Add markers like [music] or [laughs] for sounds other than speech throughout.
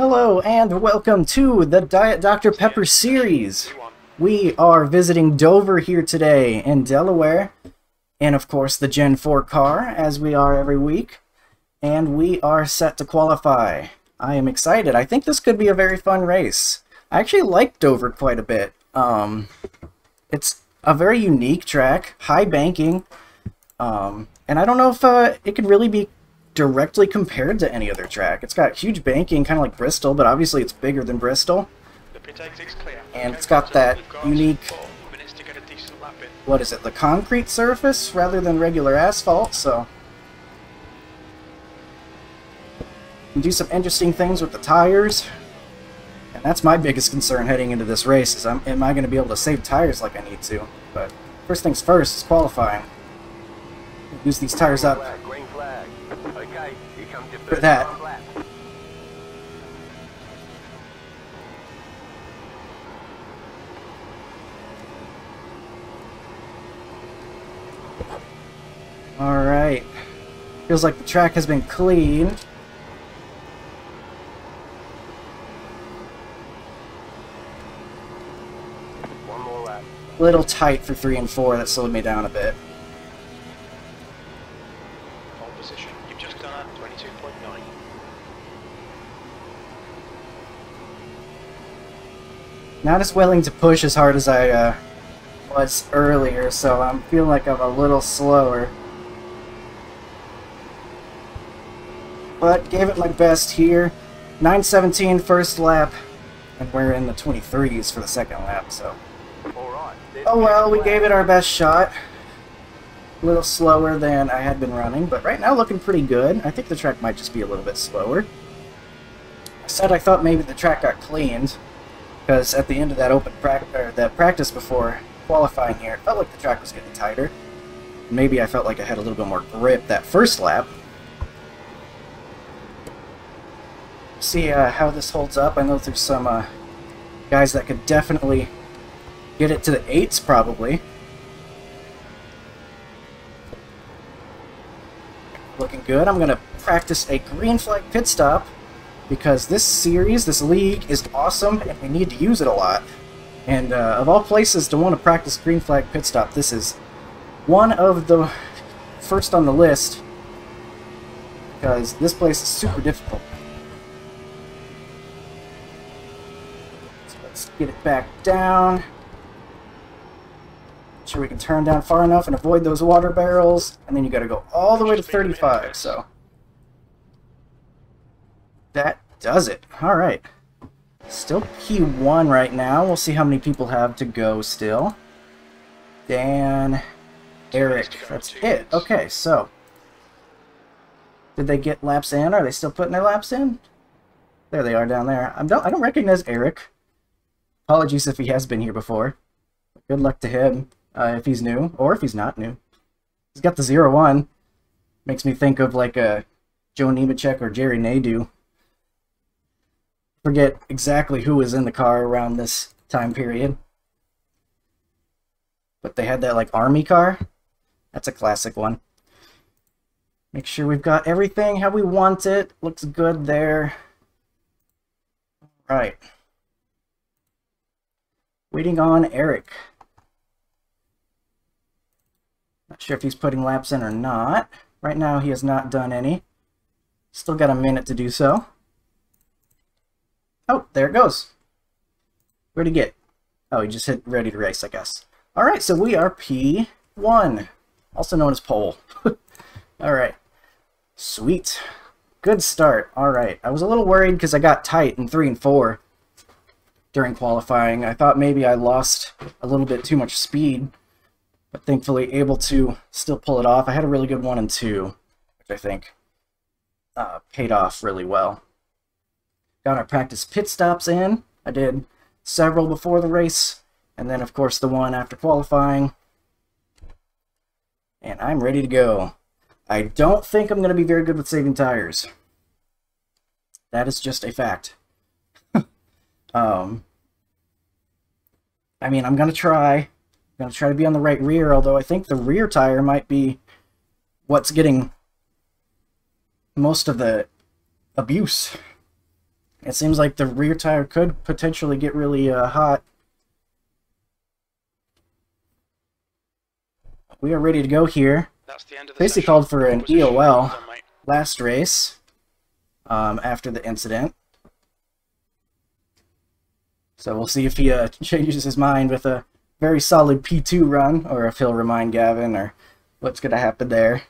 Hello and welcome to the Diet Dr. Pepper series. We are visiting Dover here today in Delaware, and of course the Gen 4 car, as we are every week, and we are set to qualify. I am excited. I think this could be a very fun race. I actually like Dover quite a bit. Um, it's a very unique track, high banking, um, and I don't know if uh, it could really be directly compared to any other track. It's got huge banking, kind of like Bristol, but obviously it's bigger than Bristol. And it's got that unique, what is it, the concrete surface rather than regular asphalt, so... do some interesting things with the tires. And that's my biggest concern heading into this race, is I'm, am I going to be able to save tires like I need to? But first things first is qualifying. Use these tires up for that. Alright. Feels like the track has been cleaned. little tight for 3 and 4. That slowed me down a bit. Not as willing to push as hard as I uh, was earlier, so I'm feeling like I'm a little slower. But gave it my best here. 9.17 first lap, and we're in the 23s for the second lap, so... Oh well, we gave it our best shot. A little slower than I had been running, but right now looking pretty good. I think the track might just be a little bit slower. I said I thought maybe the track got cleaned, because at the end of that open practice, or that practice before qualifying here, it felt like the track was getting tighter. Maybe I felt like I had a little bit more grip that first lap. See uh, how this holds up. I know there's some uh, guys that could definitely Get it to the eights, probably. Looking good. I'm going to practice a green flag pit stop because this series, this league, is awesome and we need to use it a lot. And uh, of all places to want to practice green flag pit stop, this is one of the first on the list because this place is super difficult. So let's get it back down sure we can turn down far enough and avoid those water barrels, and then you gotta go all the way to 35, so... That does it. Alright. Still P1 right now. We'll see how many people have to go still. Dan, Eric, that's it. Okay, so... Did they get laps in? Are they still putting their laps in? There they are down there. I don't, I don't recognize Eric. Apologies if he has been here before. Good luck to him uh, if he's new, or if he's not new. He's got the zero one. Makes me think of like a uh, Joe Nemechek or Jerry Nadeau. Forget exactly who was in the car around this time period. But they had that like army car. That's a classic one. Make sure we've got everything how we want it. Looks good there. All right. Waiting on Eric. Not sure if he's putting laps in or not. Right now he has not done any. Still got a minute to do so. Oh, there it goes. Where'd he get? Oh, he just hit ready to race, I guess. Alright, so we are P1, also known as pole. [laughs] Alright. Sweet. Good start. Alright. I was a little worried because I got tight in 3 and 4 during qualifying. I thought maybe I lost a little bit too much speed but thankfully able to still pull it off. I had a really good one and two, which I think uh, paid off really well. Got our practice pit stops in. I did several before the race, and then of course the one after qualifying. And I'm ready to go. I don't think I'm going to be very good with saving tires. That is just a fact. [laughs] um, I mean, I'm going to try I'm going to try to be on the right rear, although I think the rear tire might be what's getting most of the abuse. It seems like the rear tire could potentially get really uh, hot. We are ready to go here. Basically called for an EOL last race um, after the incident. So we'll see if he uh, [laughs] changes his mind with a very solid P2 run, or if he'll remind Gavin, or what's going to happen there.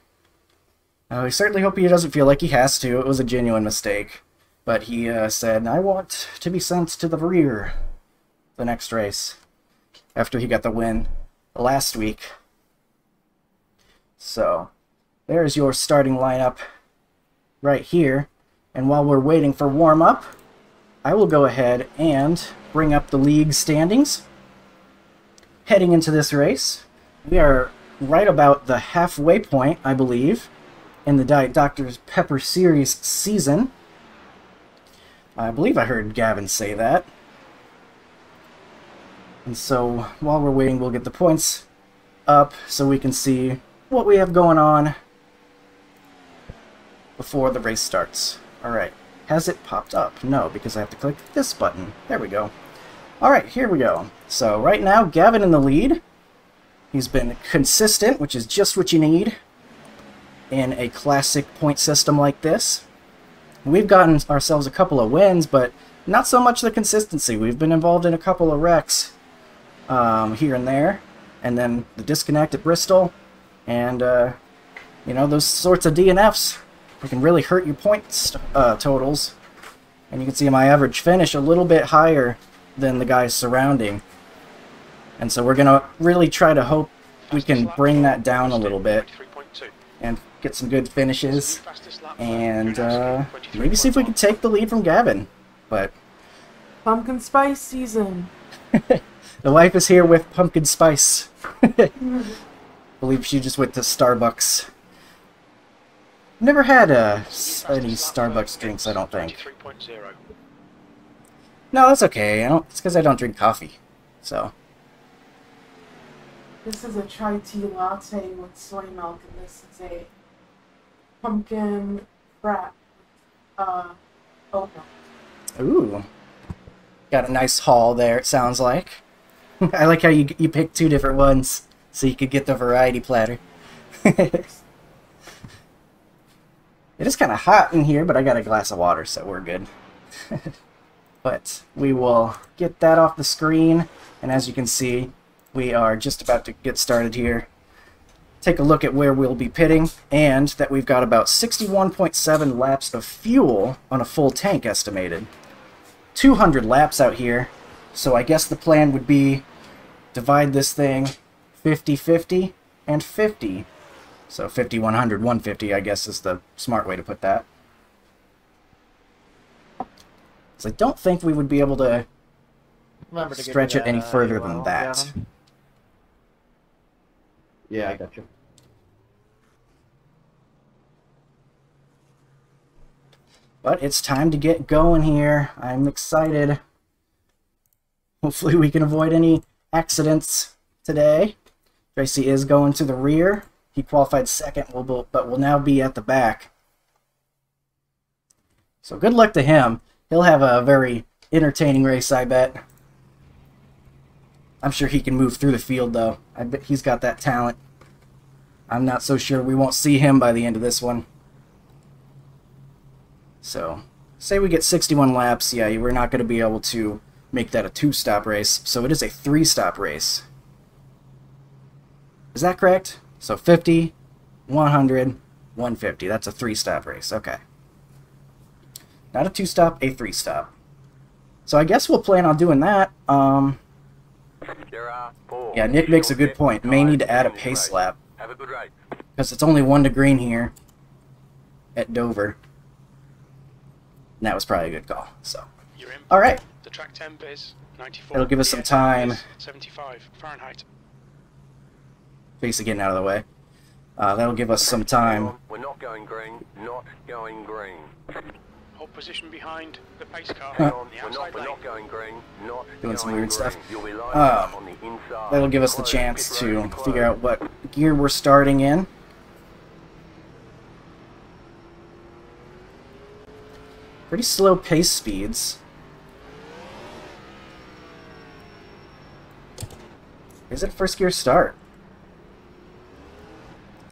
Uh, we certainly hope he doesn't feel like he has to. It was a genuine mistake. But he uh, said, I want to be sent to the rear the next race after he got the win last week. So, there's your starting lineup right here. And while we're waiting for warm-up, I will go ahead and bring up the league standings. Heading into this race, we are right about the halfway point, I believe, in the Diet Dr. Pepper Series season. I believe I heard Gavin say that. And so, while we're waiting, we'll get the points up so we can see what we have going on before the race starts. Alright. Has it popped up? No, because I have to click this button. There we go. Alright, here we go. So right now, Gavin in the lead. He's been consistent, which is just what you need in a classic point system like this. We've gotten ourselves a couple of wins, but not so much the consistency. We've been involved in a couple of wrecks um, here and there, and then the disconnect at Bristol, and, uh, you know, those sorts of DNFs it can really hurt your points uh, totals. And you can see my average finish a little bit higher than the guys surrounding. And so we're going to really try to hope we can bring that down a little bit get some good finishes and uh, maybe see if we can take the lead from Gavin. But pumpkin spice season. [laughs] the wife is here with pumpkin spice. [laughs] believe she just went to Starbucks. Never had uh, any Starbucks drinks, I don't think. No, that's okay. I don't. It's because I don't drink coffee. So. This is a chai tea latte with soy milk, and this is a pumpkin frap uh, oat milk. Ooh. Got a nice haul there, it sounds like. [laughs] I like how you, you picked two different ones so you could get the variety platter. [laughs] It is kind of hot in here, but I got a glass of water, so we're good. [laughs] but we will get that off the screen, and as you can see, we are just about to get started here. Take a look at where we'll be pitting, and that we've got about 61.7 laps of fuel on a full tank estimated. 200 laps out here, so I guess the plan would be divide this thing 50-50 and 50 so 50, 100, 150, I guess is the smart way to put that. So I don't think we would be able to, to stretch it any uh, further than that. Yeah, I got you. But it's time to get going here. I'm excited. Hopefully we can avoid any accidents today. Tracy is going to the rear. He qualified second, but will now be at the back. So good luck to him. He'll have a very entertaining race, I bet. I'm sure he can move through the field, though. I bet he's got that talent. I'm not so sure we won't see him by the end of this one. So, say we get 61 laps, yeah, we're not going to be able to make that a two-stop race, so it is a three-stop race. Is that correct? So 50, 100, 150. That's a three-stop race. Okay. Not a two-stop, a three-stop. So I guess we'll plan on doing that. Um, yeah, Nick makes a good point. May need to add a pace lap. Because it's only one to green here at Dover. And that was probably a good call. So, all right. The track temp is 94. It'll give us some time. 75 Fahrenheit. Basically getting out of the way. Uh, that'll give us some time. We're not going green. Not going green. Hold position behind the pace car. Huh. We're, not, we're not going green. Not Doing some weird stuff. Um, that'll give us the chance to figure out what gear we're starting in. Pretty slow pace speeds. Is it a first gear start?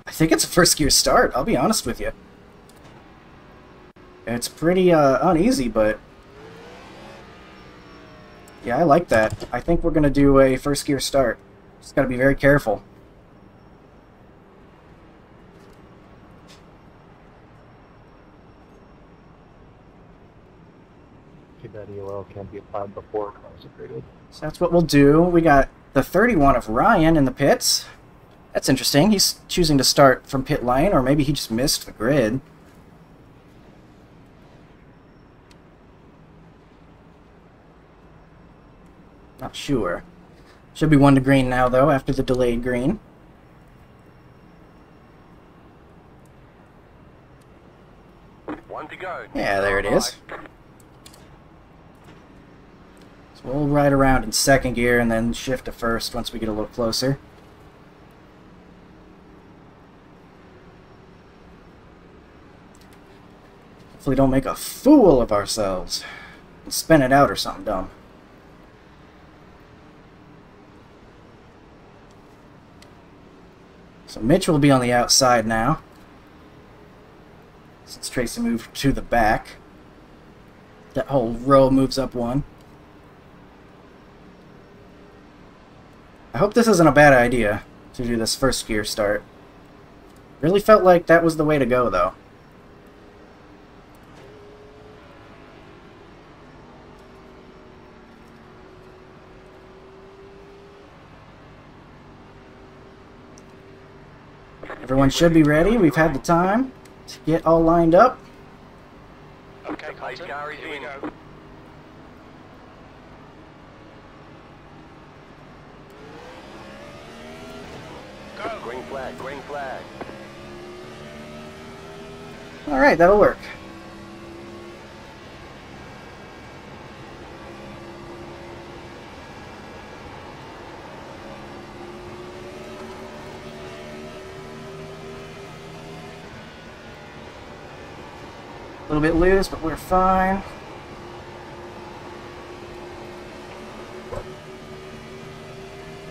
I think it's a first gear start, I'll be honest with you. It's pretty uh, uneasy, but... Yeah, I like that. I think we're going to do a first gear start. Just got to be very careful. Too bad EOL can't be applied before consecrated. So that's what we'll do. We got the 31 of Ryan in the pits. That's interesting. He's choosing to start from pit lane, or maybe he just missed the grid. Not sure. Should be one to green now, though, after the delayed green. One to go. Yeah, there it is. So we'll ride around in second gear and then shift to first once we get a little closer. Hopefully don't make a fool of ourselves and spin it out or something dumb. So Mitch will be on the outside now. Since Tracy moved to the back. That whole row moves up one. I hope this isn't a bad idea to do this first gear start. Really felt like that was the way to go, though. Everyone should be ready. We've had the time to get all lined up. Okay, The pace Carlton, car is here we go. Go! Green flag, green flag. Alright, that'll work. A little bit loose, but we're fine.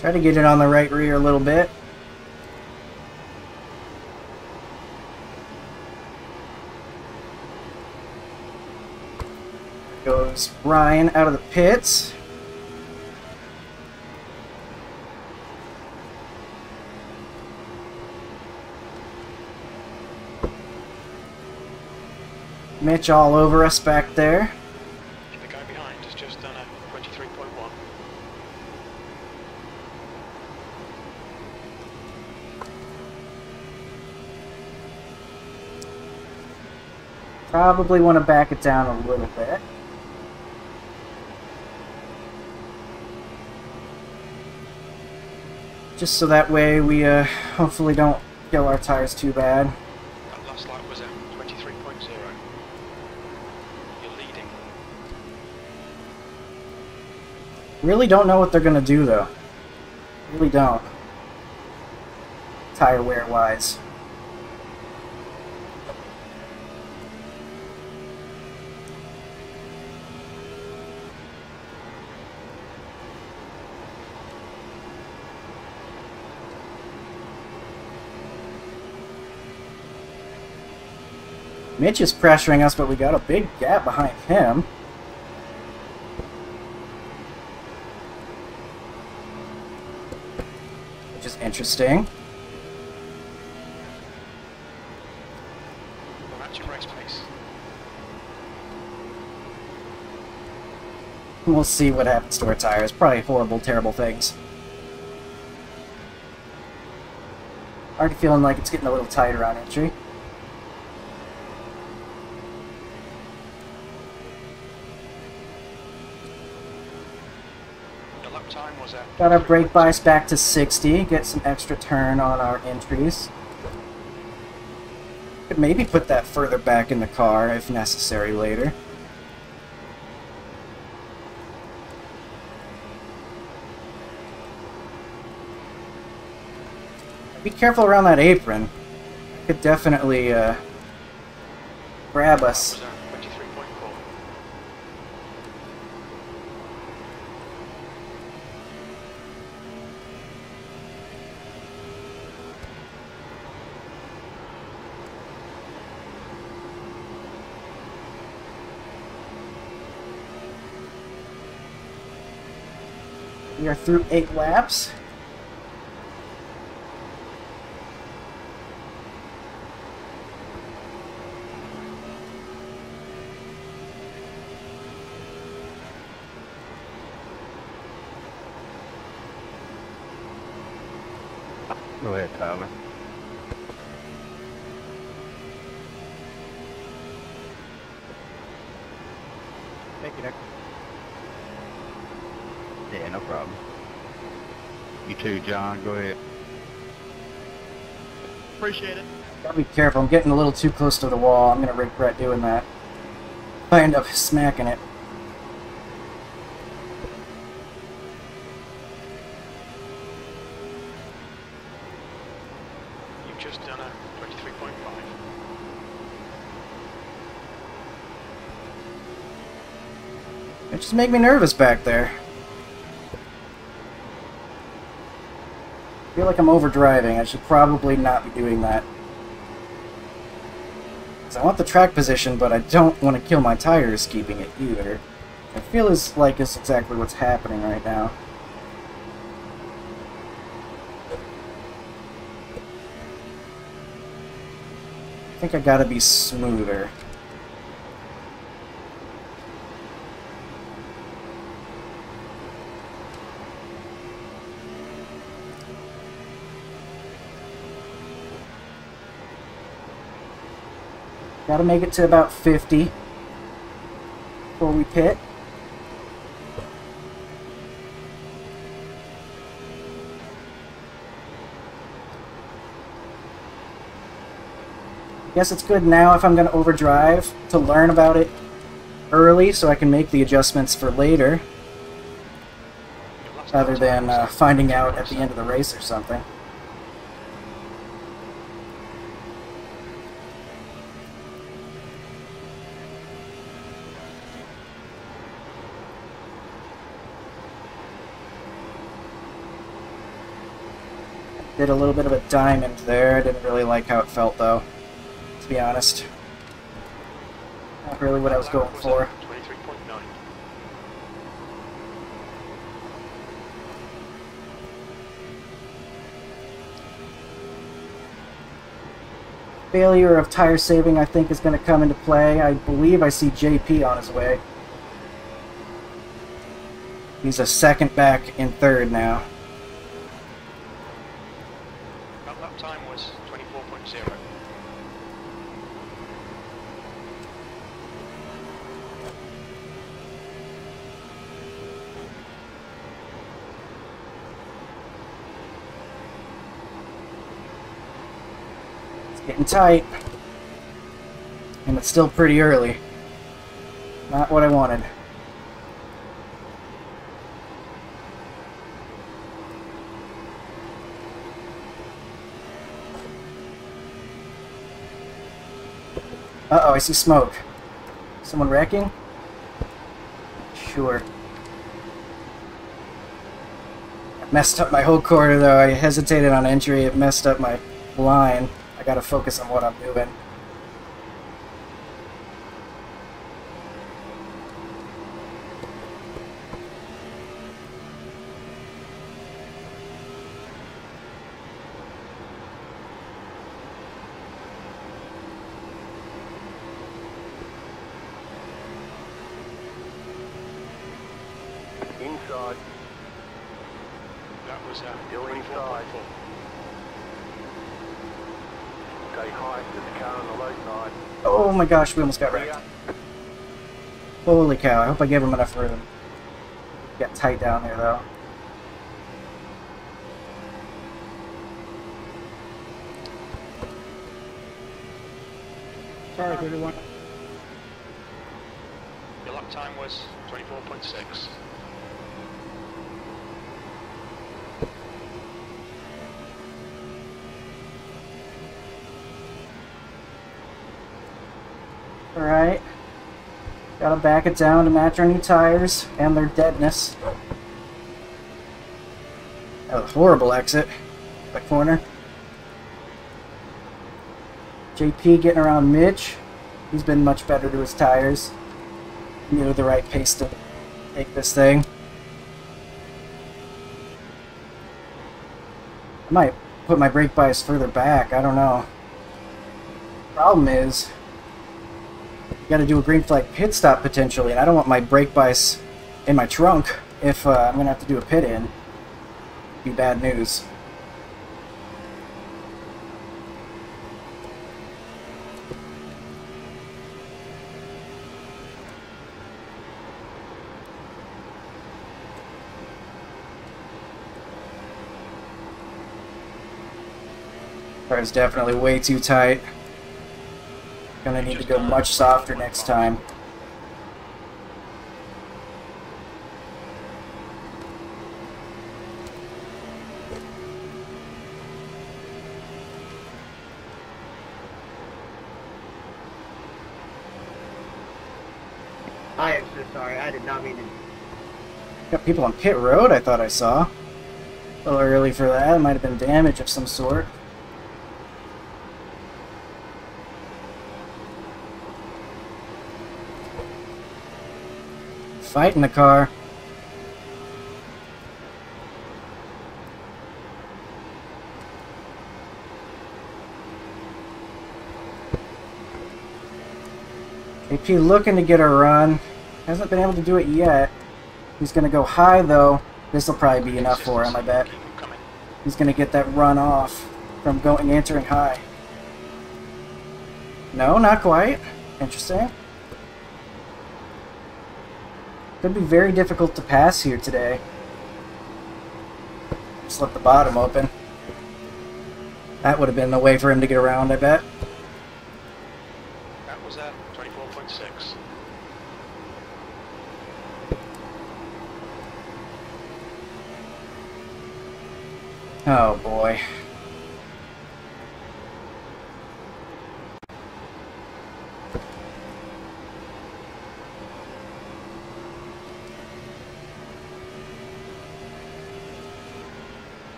Try to get it on the right rear a little bit. Goes Ryan out of the pits. Mitch all over us back there. The guy behind has just done a 23.1. Probably want to back it down a little bit. Just so that way we uh, hopefully don't kill our tires too bad. That last lap was a 23.0. You're leading. Really don't know what they're gonna do though. Really don't. Tire wear wise. Mitch is pressuring us, but we got a big gap behind him. Interesting. We're matching race pace. We'll see what happens to our tires. Probably horrible, terrible things. Already feeling like it's getting a little tighter on entry. The lap time was a Got our brake bias back to 60, get some extra turn on our entries. Could maybe put that further back in the car if necessary later. Be careful around that apron. Could definitely uh, grab us. was a 23.4. Are through eight laps. Go ahead, Tyler. Thank you, Nick. Yeah, no problem. You too, John. Go ahead. Appreciate it. Gotta be careful. I'm getting a little too close to the wall. I'm gonna regret doing that. I end up smacking it. You've just done a 23.5. It just make me nervous back there. Feel like I'm overdriving. I should probably not be doing that. I want the track position, but I don't want to kill my tires keeping it either. I feel as like it's exactly what's happening right now. I think I gotta be smoother. Gotta make it to about 50 before we pit. Guess it's good now if I'm gonna overdrive to learn about it early so I can make the adjustments for later rather than uh, finding out at the end of the race or something. Did a little bit of a diamond there. Didn't really like how it felt though, to be honest. Not really what I was going for. 23.9. failure of tire saving, I think, is going to come into play. I believe I see JP on his way. He's a second back in third now. Time was 24.0. It's getting tight. And it's still pretty early. Not what I wanted. I see smoke. Someone wrecking? Sure. Messed up my whole quarter though. I hesitated on entry. It messed up my line. I gotta focus on what I'm doing. Inside. That was uh, Still 24.4. inside. Stay high to the car on the low side. Oh my gosh, we almost got wrecked. Holy cow, I hope I gave him enough room. Get tight down there though. Sorry, everyone. Your lap time was 24.6. Alright. Gotta back it down to match our new tires and their deadness. That was a horrible exit. That corner. JP getting around Mitch. He's been much better to his tires. Knew the right pace to take this thing. I might put my brake bias further back. I don't know. Problem is, got to do a green flag pit stop potentially, and I don't want my brake bias in my trunk if uh, I'm going to have to do a pit in. Be bad news. Car is definitely way too tight. Gonna need to go much softer next time. I am so sorry. I did not mean to. Got people on pit road I thought I saw. A little early for that. It might have been damage of some sort. Fight in the car. JP looking to get a run. Hasn't been able to do it yet. He's going to go high, though. This will probably be enough for him, I bet. He's going to get that run off from going entering high. No, not quite. Interesting. Could be very difficult to pass here today. Just left the bottom open. That would have been the way for him to get around, I bet. That was at 24.6. Oh boy.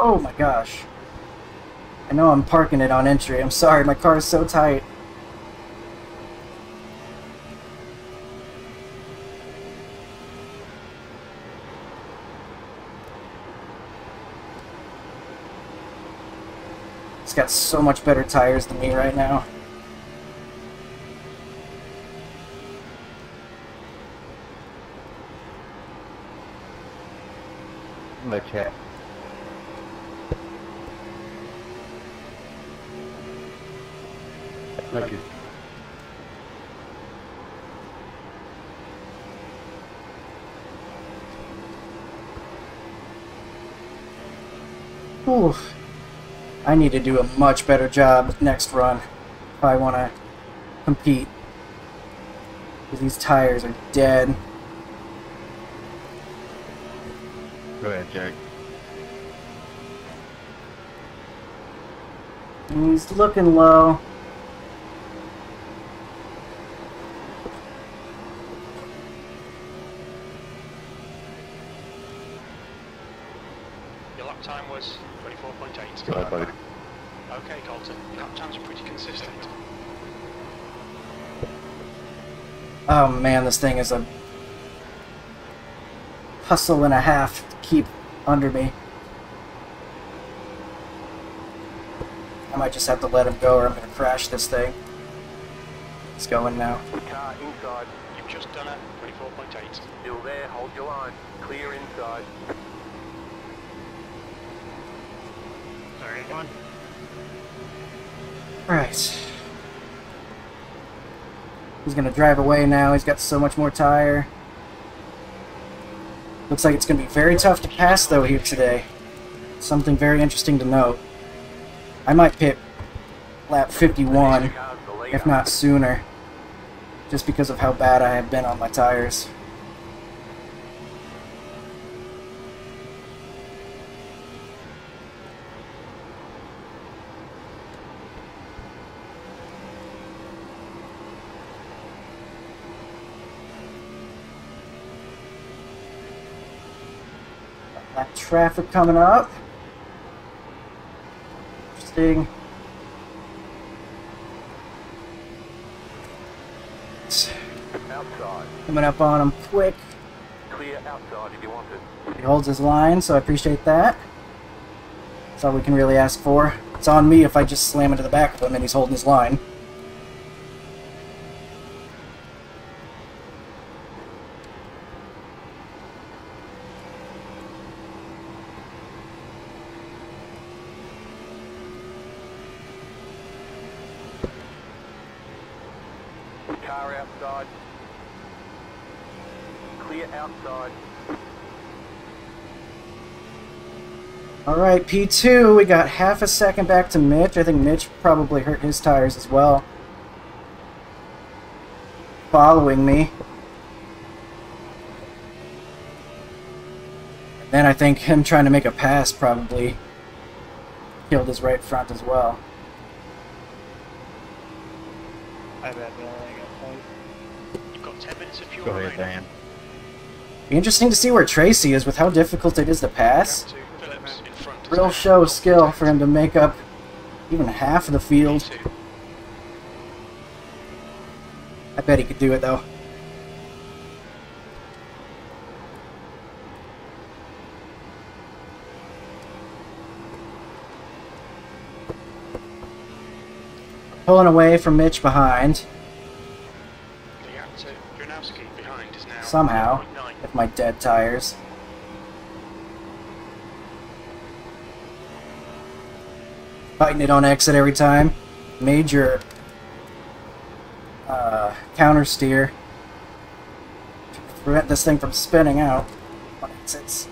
Oh my gosh. I know I'm parking it on entry. I'm sorry, my car is so tight. It's got so much better tires than me right now. In. Thank you. Oof. I need to do a much better job next run if I want to compete. Because these tires are dead. Go ahead, Jack. And he's looking low. Your lap time was 24.8. Go ahead, buddy. Okay, Colton. Your lap times are pretty consistent. Oh man, this thing is a hustle and a half to keep under me. I might just have to let him go or I'm going to crash this thing. It's going now. Car inside. You've just done a 24.8. Still there. Hold your line. Clear inside. Sorry, one. Right. He's gonna drive away now. He's got so much more tire. Looks like it's gonna be very tough to pass though here today. Something very interesting to note. I might pit lap 51, Car's the leader. if not sooner, just because of how bad I have been on my tires. That traffic coming up. Interesting. Outside. Coming up on him quick. Clear outside if you want it. He holds his line, so I appreciate that. That's all we can really ask for. It's on me if I just slam into the back of him and he's holding his line. Car outside. Clear outside. Alright, P2, we got half a second back to Mitch. I think Mitch probably hurt his tires as well. Following me. Then I think him trying to make a pass probably killed his right front as well. I bet they'll only get point. You've got 10 minutes of fuel Go ahead, remaining. Dan. Be interesting to see where Tracy is with how difficult it is to pass. Gap to Phillips in front. is Real show of skill for him to make up even half of the field. I bet he could do it though. Pulling away from Mitch behind, The gap behind is now somehow, 1.9. with my dead tires. Fighting it on exit every time. Major uh, counter steer to prevent this thing from spinning out on exits.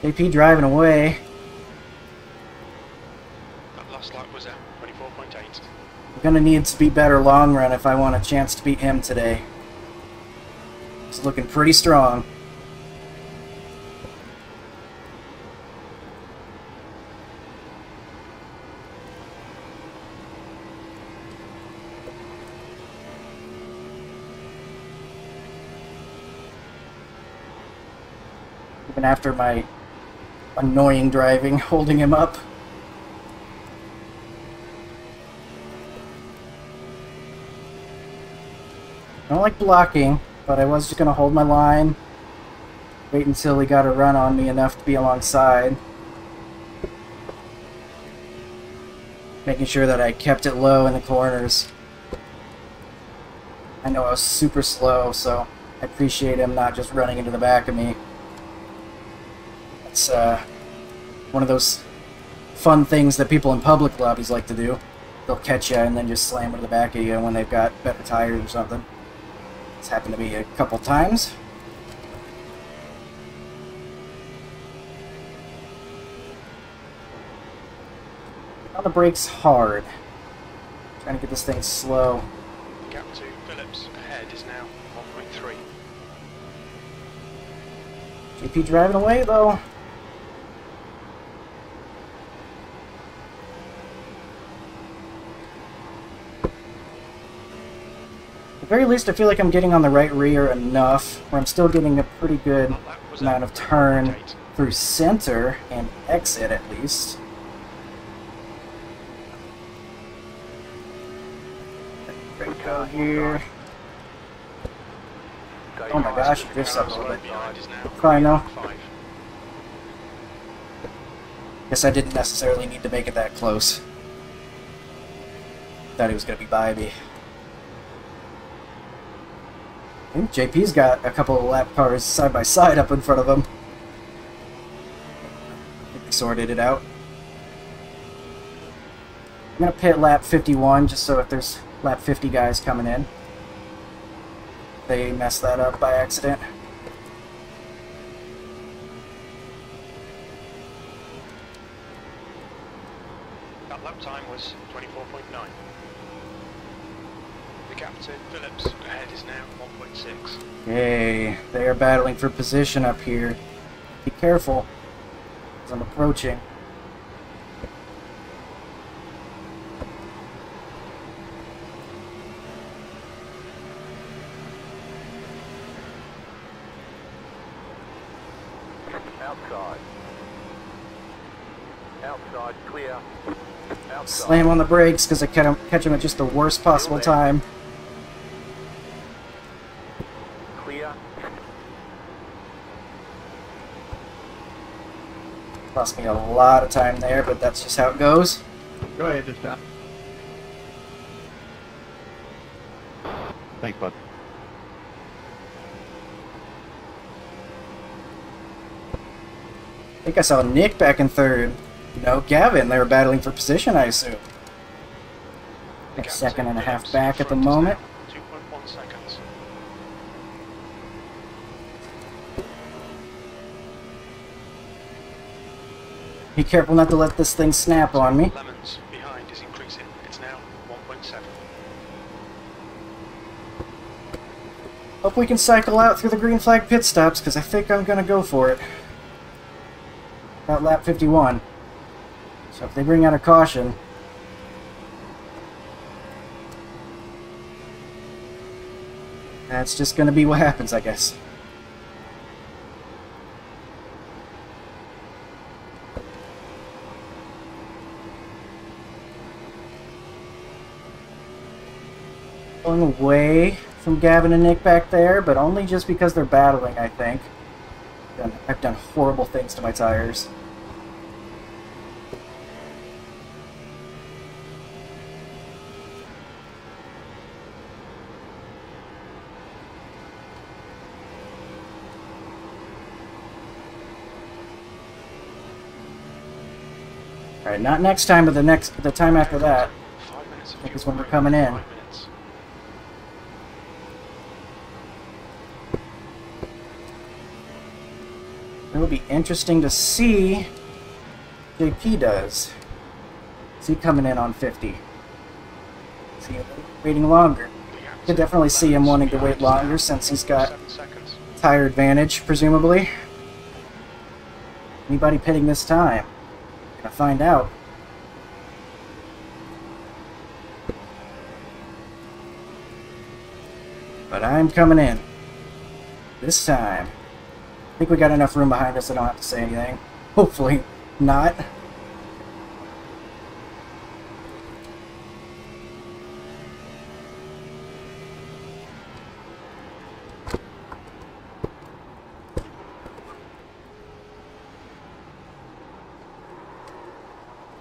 JP driving away. That last lap was at 24.8. I'm gonna need to be better long run if I want a chance to beat him today. He's looking pretty strong. Even after my annoying driving, [laughs] holding him up. I don't like blocking, but I was just going to hold my line. Wait until he got a run on me enough to be alongside. Making sure that I kept it low in the corners. I know I was super slow, so I appreciate him not just running into the back of me. It's uh, one of those fun things that people in public lobbies like to do. They'll catch you and then just slam into the back of you when they've got better tires or something. It's happened to me a couple times. On the brakes hard. Trying to get this thing slow. Gap to Phillips ahead is now 1.3. JP driving away though. Very least, I feel like I'm getting on the right rear enough, where I'm still getting a pretty good amount of turn through center and exit at least. Brake go here. Oh my gosh, to the drifts up a little bit. Is now Fine, no. 5. Guess I didn't necessarily need to make it that close. Thought he was gonna be by me. I Mm, think JP's got a couple of lap cars side by side up in front of him. We sorted it out. I'm gonna pit lap 51 just so if there's lap 50 guys coming in, they mess that up by accident. Lap time was 24.9. The captain, Phillips ahead is now 1.6. Okay, they are battling for position up here. Be careful, as I'm approaching. Outside. Outside, clear. Outside. Slam on the brakes because I catch him, catch him at just the worst possible time. Clear. Lost me a lot of time there, but that's just how it goes. Go ahead, just stop. Thanks, bud. I think I saw Nick back in third. No, Gavin. They were battling for position, I assume. A second and a half back at the moment. 2.1 seconds. Be careful not to let this thing snap on me. Lemons behind is increasing. It's now 1.7. Hope we can cycle out through the green flag pit stops, because I think I'm going to go for it. About lap 51. So if they bring out a caution... That's just going to be what happens, I guess. Going away from Gavin and Nick back there, but only just because they're battling, I think. I've done horrible things to my tires. Alright, not next time, but the next the time after that. Of think is when we're coming in. Minutes. It'll be interesting to see JP does. Is he coming in on 50? Is he waiting longer? Could definitely see him wanting to wait longer since he's got 7 seconds. tire advantage, presumably. Anybody pitting this time? Gonna find out. But I'm coming in. This time. I think we got enough room behind us I don't have to say anything. Hopefully not.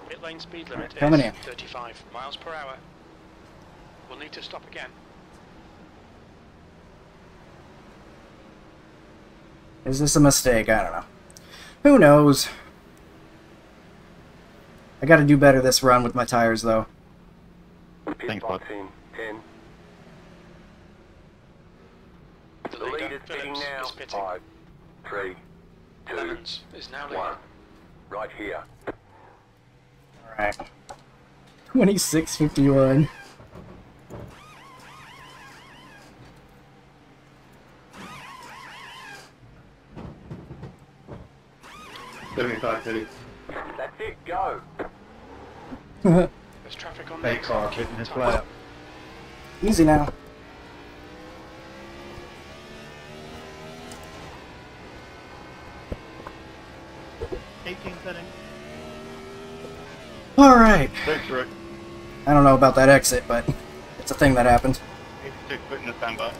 Pit lane speed limit coming is in. 35 miles per hour. We'll need to stop again. Is this a mistake? I don't know. Who knows? I gotta do better this run with my tires, though. Pit Thanks, box bud. in 10. The The leader, leader's pitting now. is pitting. 5, 3, 2, Lemons is now 1. Right here. Alright. 2651. Seventy-five, thirty. That's it, go. [laughs] There's traffic on the Hey, exit. car, Keep hitting the this Easy now. Eighteen setting. Alright. Thanks, Rick. I don't know about that exit, but it's a thing that happened. Eighty-six, putting the standby.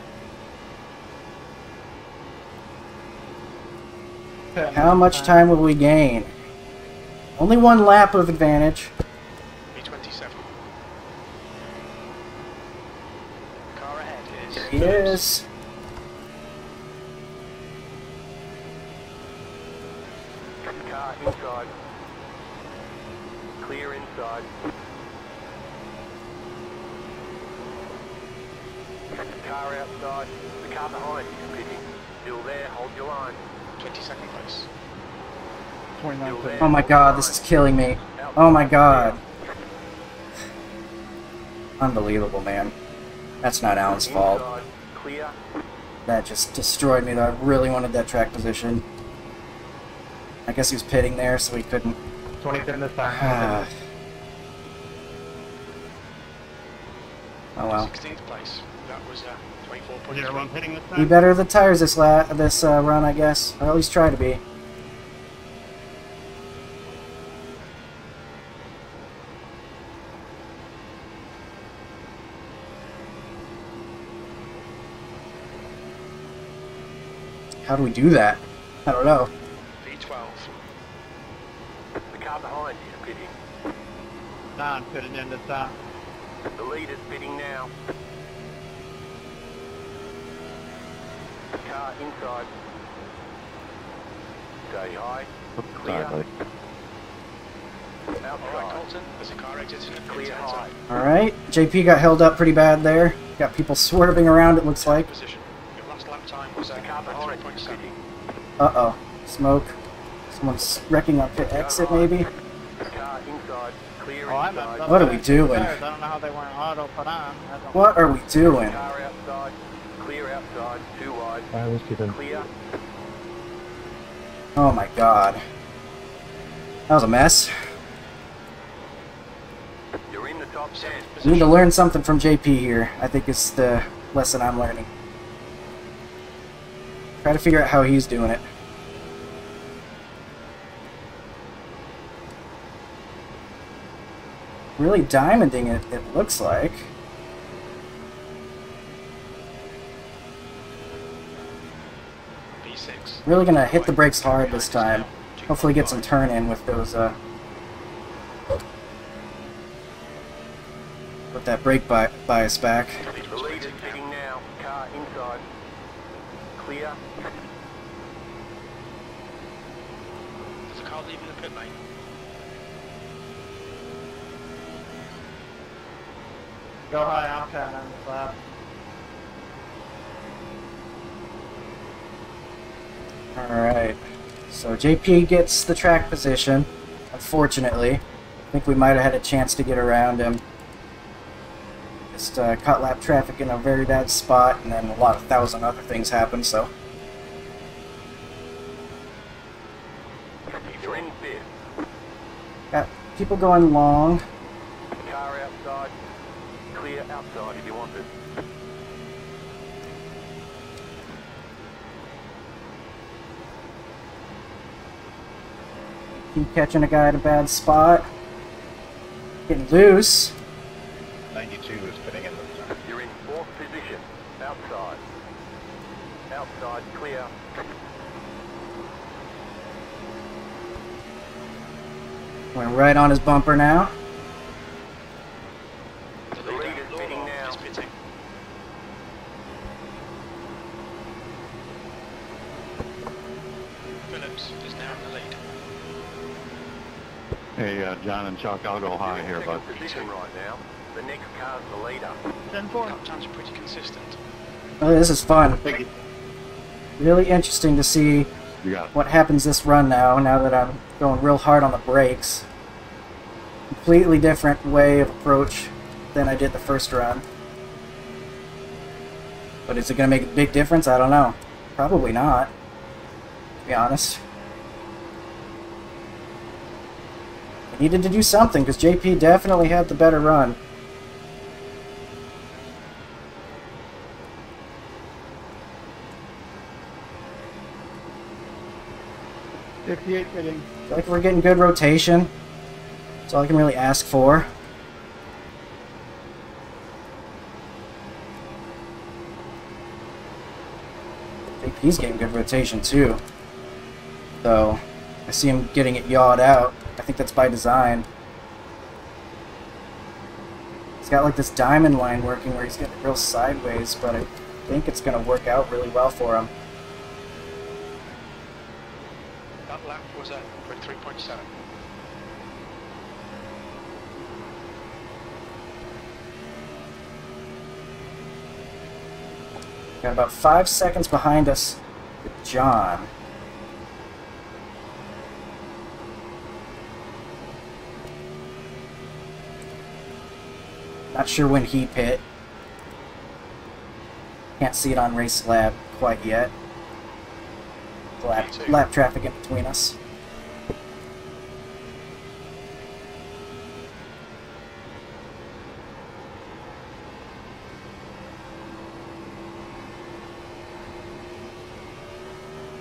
How much time will we gain? Only one lap of advantage. B27. Car ahead is. He is. Car inside. Clear inside. Car outside. The car behind is pitting. Still there, hold your line. 22nd place. Twenty-nine, Still setting. there. Oh my god, this is killing me. Oh my god. Unbelievable, man. That's not Alan's fault. That just destroyed me, though. I really wanted that track position. I guess he was pitting there, so he couldn't. Twenty-seven this [sighs] time. Oh well. 16th place. That was uh, Is everyone 24.3. hitting this Be better the tires this la this uh, run, I guess. Or at least try to be. How do we do that? I don't know. V12. The car behind you, pitting. Don pitting in this time. The leader's pitting now. Car inside. Stay high. Clear. Sorry, buddy. Alright, Outside. Colton, there's a car exiting at Clear clear high. Alright, JP got held up pretty bad there. Got people swerving around, it looks like. Position. Your last lap time was The car behind 3.7. Uh-oh. Smoke. Someone's wrecking up pit exit, maybe? Car inside. Clear Oh, I messed inside. up. What are we doing? Tires, I don't know how they weren't auto put on. I don't- What are we doing? Car outside. Clear outside. Too wide. Alright, let's keep him. Oh my god. That was a mess. You're in the top 10. We need to learn something from JP here. I think it's the lesson I'm learning. Try to figure out how he's doing it. Really diamonding it, it looks like. Really gonna hit the brakes hard this time. Hopefully get some turn in with those, uh... Put that brake bi bias back. The the. Go high, I'm patting on this lap. Alright. So JP gets the track position. Unfortunately. I think we might have had a chance to get around him. Just uh, cut lap traffic in a very bad spot, and then a lot of thousand other things happened, so. Got people going long. Car outside. Clear outside if you want it. Keep catching a guy at a bad spot. Getting loose. 92 is pitting in the time. You're in fourth position. Outside. Outside. Clear. Went right on his bumper now. John and Chuck, I'll go high here, second but position right now. The next car's the leader. 10-4. Lap times are pretty consistent. Oh, this is fun. Thank you. Really interesting to see You got it. what happens this run now, now that I'm going real hard on the brakes. Completely different way of approach than I did the first run. But is it going to make a big difference? I don't know. Probably not, to be honest. I needed to do something, because JP definitely had the better run. Fifty-eight pitting. feel like we're getting good rotation. That's all I can really ask for. I think he's getting good rotation too. So, I see him getting it yawed out. I think that's by design. He's got like this diamond line working where he's getting real sideways, but I think it's going to work out really well for him. That lap was at 23.7. Got about five seconds behind us with John. Not sure when he pit. Can't see it on race lab quite yet. Lap, lap traffic in between us.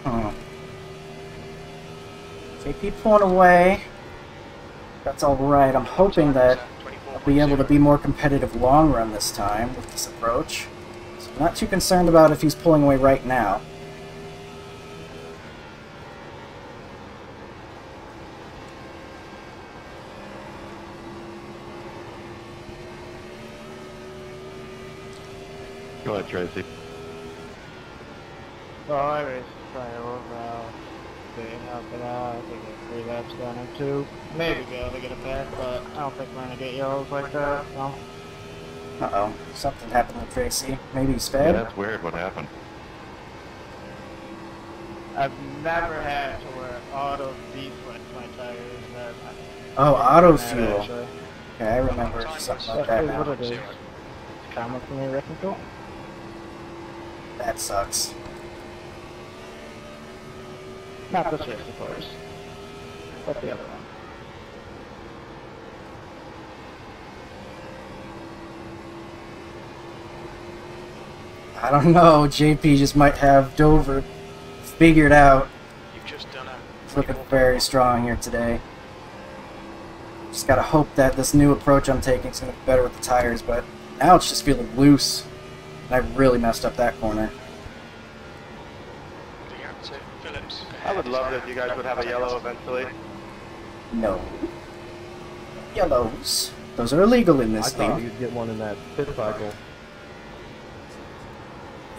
Hmm. JP pulling away. That's alright. I'm hoping that be able to be more competitive long run this time with this approach. So I'm not too concerned about if he's pulling away right now. Go ahead, Tracy. Well, I was trying to roll out, out three laps down or two. Maybe be able to get it back, but I don't think we're gonna get yellows like that. No. Uh-oh. Something happened with Tracy. Maybe he's Yeah, that's weird what happened. I've never had to where auto deflect my tires. Oh, that Oh, auto that fuel. actually. Okay, I remember something like that That is what now. it is. It's common for me, wrecking cool. That sucks. Not this race, of course. But the other one. I don't know. JP just might have Dover figured out. You've just done a It's looking very strong here today. Just gotta hope that this new approach I'm taking is gonna be better with the tires, but now it's just feeling loose. And I really messed up that corner. the gap to Phillips. I would love it if you guys would have a yellow eventually. No. Yellows. Those are illegal in this I this thought league. you'd get one in that pit cycle.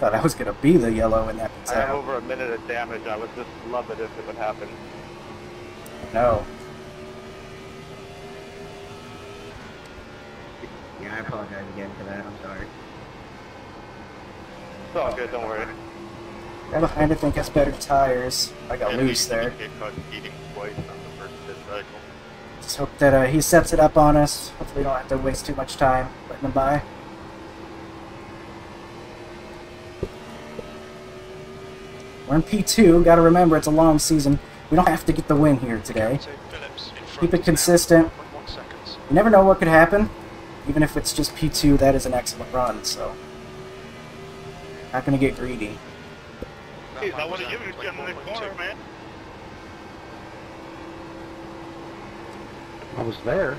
Thought I was gonna be the yellow in that I have over a minute of damage. I would just love it if it would happen. No. Yeah, I apologize again for that. I'm sorry. It's all good, don't worry. Guy behind I think has better tires. I got Yeah, loose he- there. he Get caught eating twice on the first pit cycle. Just hope that uh, he sets it up on us. Hopefully we don't have to waste too much time letting him by. We're in P2. Gotta remember, it's a long season. We don't have to get the win here today. To Phillips in front Keep it consistent. You never know what could happen. Even if it's just P2, that is an excellent run, so. Not gonna get greedy. Jeez, I would have given it to him in the 24.2. corner, man. I was there.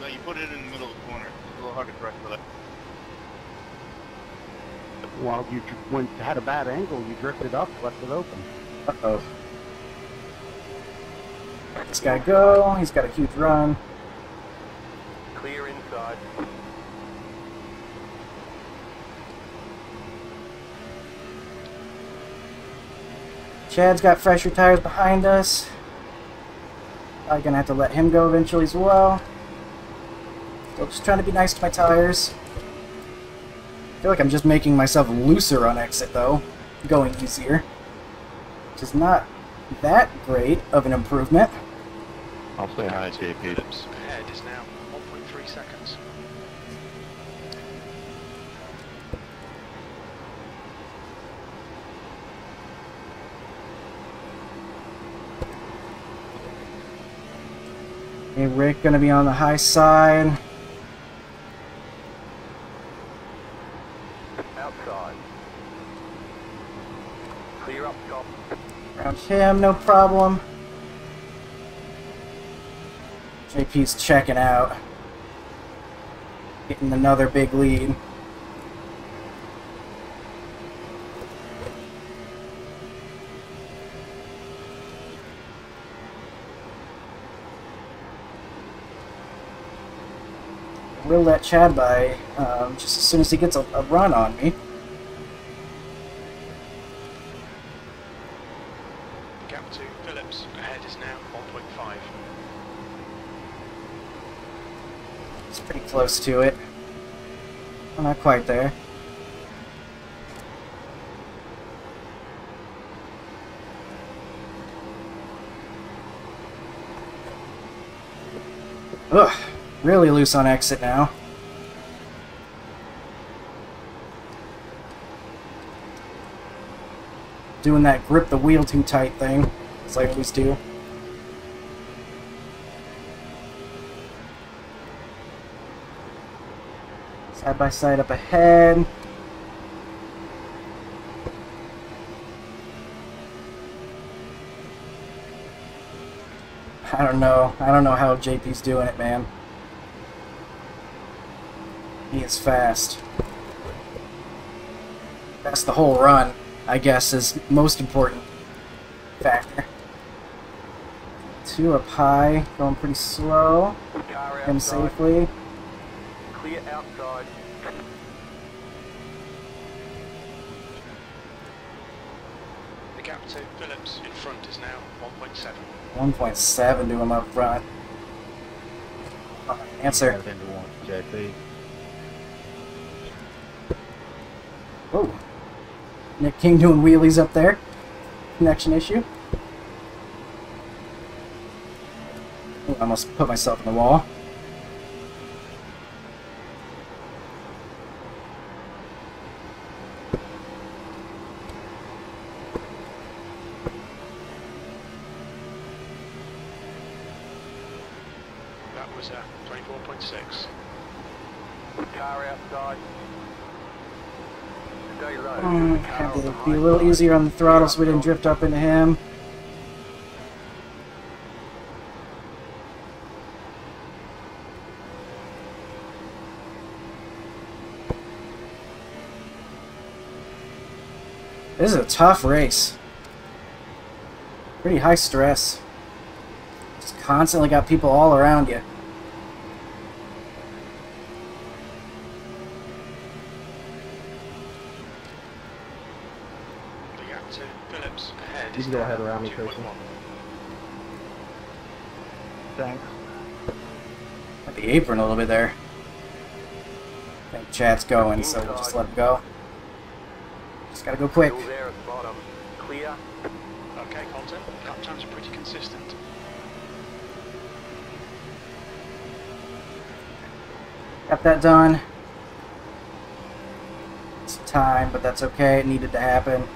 No, you put it in the middle of the corner. It's a little hard to correct for that. While you dr- went had a bad angle, you drifted up, left it open. Uh-oh. Let this guy go. He's got a huge run. Clear inside. Chad's got fresher tires behind us. I'm gonna have to let him go eventually as well. Still just trying to be nice to my tires. I feel like I'm just making myself looser on exit though, going easier. Which is not that great of an improvement. I'll play hi, JP. Phillips ahead is now 1.3 seconds. Hey, Rick gonna be on the high side. Outside. Clear up top. Around him, no problem. JP's checking out. Getting another big lead. We'll Chad by um, just as soon as he gets a, a run on me. Gap to Phillips ahead is now 1.5. It's pretty close to it. Well, not quite there. Ugh, really loose on exit now. Doing that grip the wheel too tight thing, as I always do. Side by side up ahead. I don't know. I don't know how JP's doing it, man. He is fast. That's the whole run, I guess, is most important factor. Two up high, going pretty slow. Car Him outside. safely. Clear outside. The gap to Phillips in front is now 1.7. 1.7 to him up front. Answer. Into one, JP. Nick King doing wheelies up there. Connection issue. Oh, I almost put myself in the wall. That was uh, 24.6. Car outside. Stay low. Mm, Car had on to the be a high little side. Easier on the throttle so we didn't drift up into him. This is a tough race. Pretty high stress. Just constantly got people all around you. The gap to Phillips ahead You is go now ahead around me, 2.1. Tracy. Thanks. At the apron a little bit there. I think Chad's going, so we'll just let him go. Just gotta go quick. Still there at bottom. Clear. Okay, Colton. Lap times are pretty consistent. Got that done. It's time, but that's okay. It needed to happen.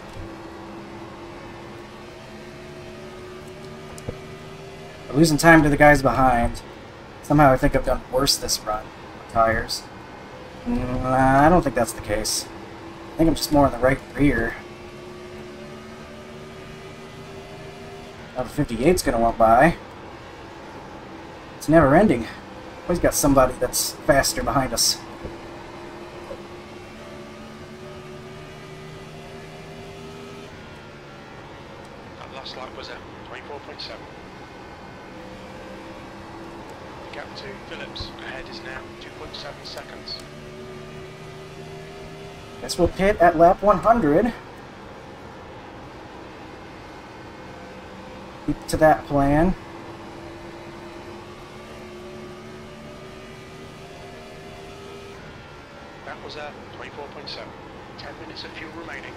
We're losing time to the guys behind. Somehow I think I've done worse this run tires. Nah, I don't think that's the case. I think I'm just more in the right rear. Now the 58's gonna walk by. It's never ending. Always got somebody that's faster behind us. That last lap was a 24.7. The gap to Phillips ahead is now 2.7 seconds. Pit at lap 100. Keep to that plan. That was a 24.7. 10 minutes of fuel remaining.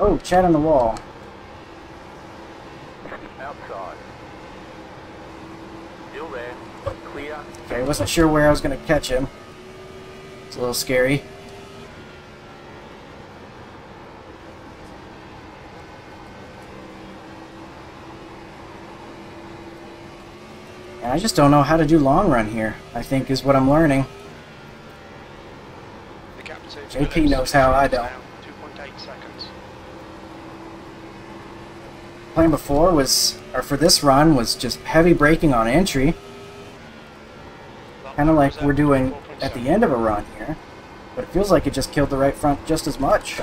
Oh, chat on the wall. Outside. Still there. Clear. Okay, I wasn't sure where I was going to catch him. It's a little scary. And I just don't know how to do long run here, I think is what I'm learning. The JP knows how I don't. 2.8 seconds. Plan before was, or for this run, was just heavy braking on entry. Kind of like we're doing at the end of a run here. But it feels like it just killed the right front just as much.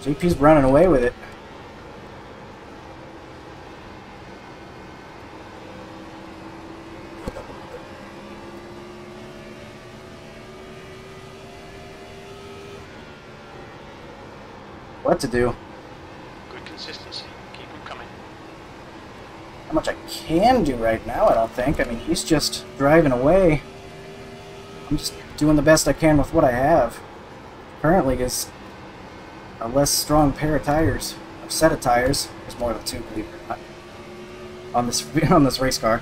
JP's running away with it. What to do? Good consistency. Keep them coming. How much I can do right now, I don't think. I mean, he's just driving away. I'm just doing the best I can with what I have. Currently is a less strong pair of tires, a set of tires. There's more than two, believe it on this [laughs] on this race car.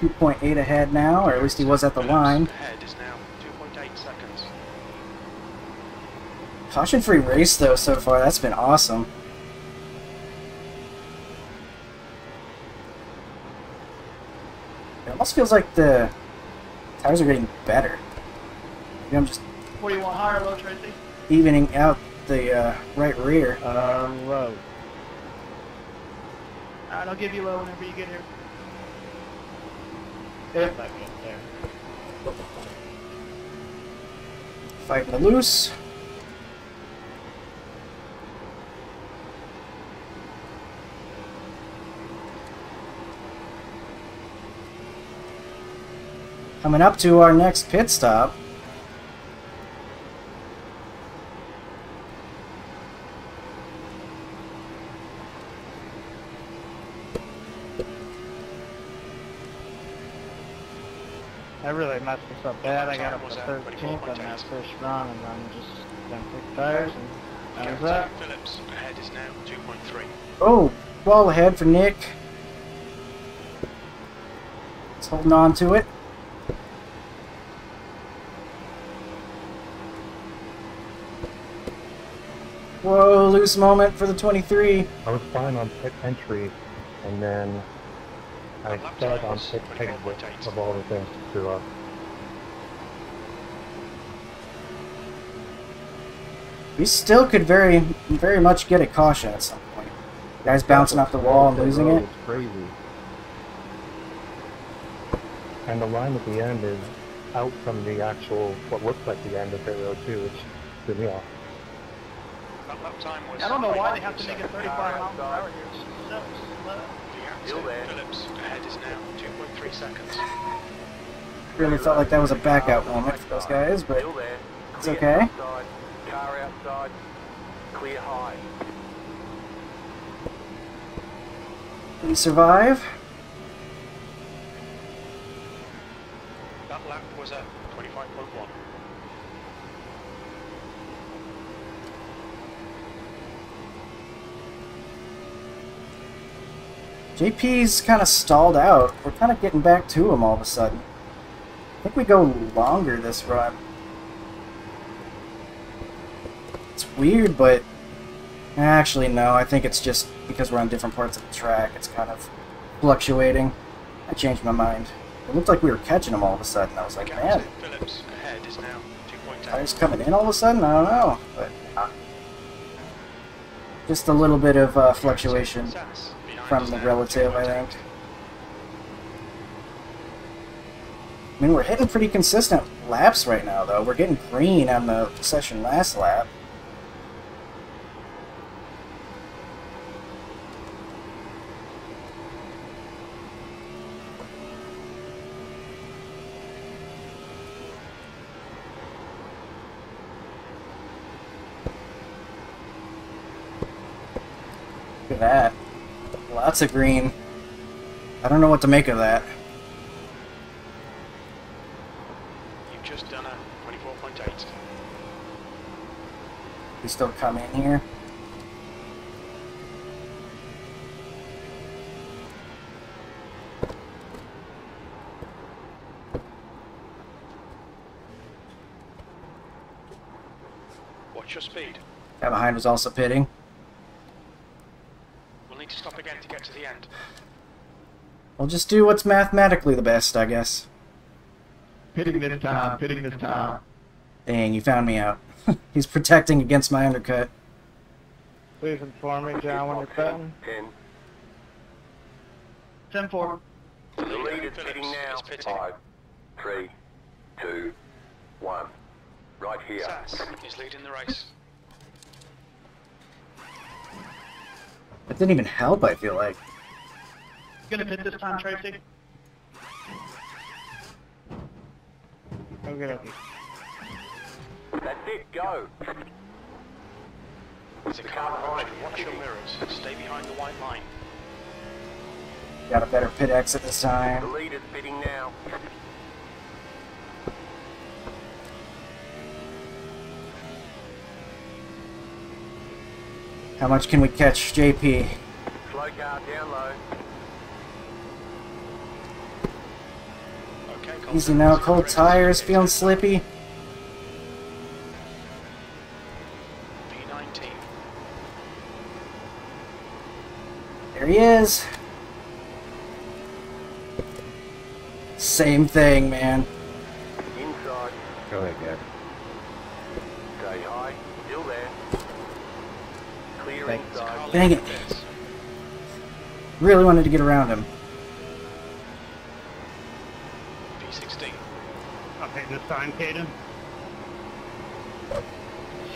2.8 ahead now, or at least he was at the line. Ahead is now 2.8 seconds. Caution-free race though so far. That's been awesome. It almost feels like the tires are getting better. Maybe I'm just What do you want, higher or low, Tracy? evening out the uh, right rear. Uh, low. Alright, I'll give you low whenever you get here. There. Fighting the loose. Coming up to our next pit stop. I really messed this up bad. I got up to 13th on that first run and then just then quick tires and that was that. Captain Phillips ahead is now 2.3. Oh, ball ahead for Nick. He's holding on to it. Whoa, loose moment for the 23. I was fine on pit entry, and then I Lap stayed time on was pit exit 24.8. of all the things to screw We still could very, very much get a caution at some point. Guys bouncing off the wall and losing it. Crazy. And the line at the end is out from the actual, what looks like the end of pit road too, which threw me off. That lap time was I don't know why they have to make it 35 miles per hour here. It's so slow. The Still there. Captain Phillips ahead is now 2.3 seconds. Really felt like that was a back out moment for those guys, but Still there. it's okay. Outside. Car outside. Clear high. we survive. That lap was at 25.1. JP's kind of stalled out. We're kind of getting back to him all of a sudden. I think we go longer this run. It's weird, but actually no. I think it's just because we're on different parts of the track. It's kind of fluctuating. I changed my mind. It looked like we were catching him all of a sudden. I was like, man, Phillips ahead is now 2.8. tires coming in all of a sudden. I don't know, but uh, just a little bit of uh, fluctuation from the relative, I think. I mean, we're hitting pretty consistent laps right now, though. We're getting green on the session last lap. That. Lots of green. I don't know what to make of that. You've just done a 24.8. We still come in here. Watch your speed. That behind was also pitting. We'll stop again to get to the end. We'll just do what's mathematically the best, I guess. Pitting this time, pitting this time. Dang, you found me out. [laughs] He's protecting against my undercut. Please inform me, John, when you're pitting. 10. 10-4. The lead is Phillips pitting now. is pitting. Five, three, two, one. Right here. Sass is leading the race. That didn't even help, I feel like. Gonna pit this time, Tracy? Okay, okay. That's it. Go. It's a car behind. Watch your mirrors. Stay behind the white line. Got a better pit exit this The time. lead is pitting now. How much can we catch JP? Slow car down low. Okay, Easy now, cold tires, feeling slippy. P19. There he is. Same thing, man. Inside. Go ahead, Gab. Stay high. Still there. Clear Thank There's a car inside. Dang it. the. Really wanted to get around him. P16. Okay, this time, Caden.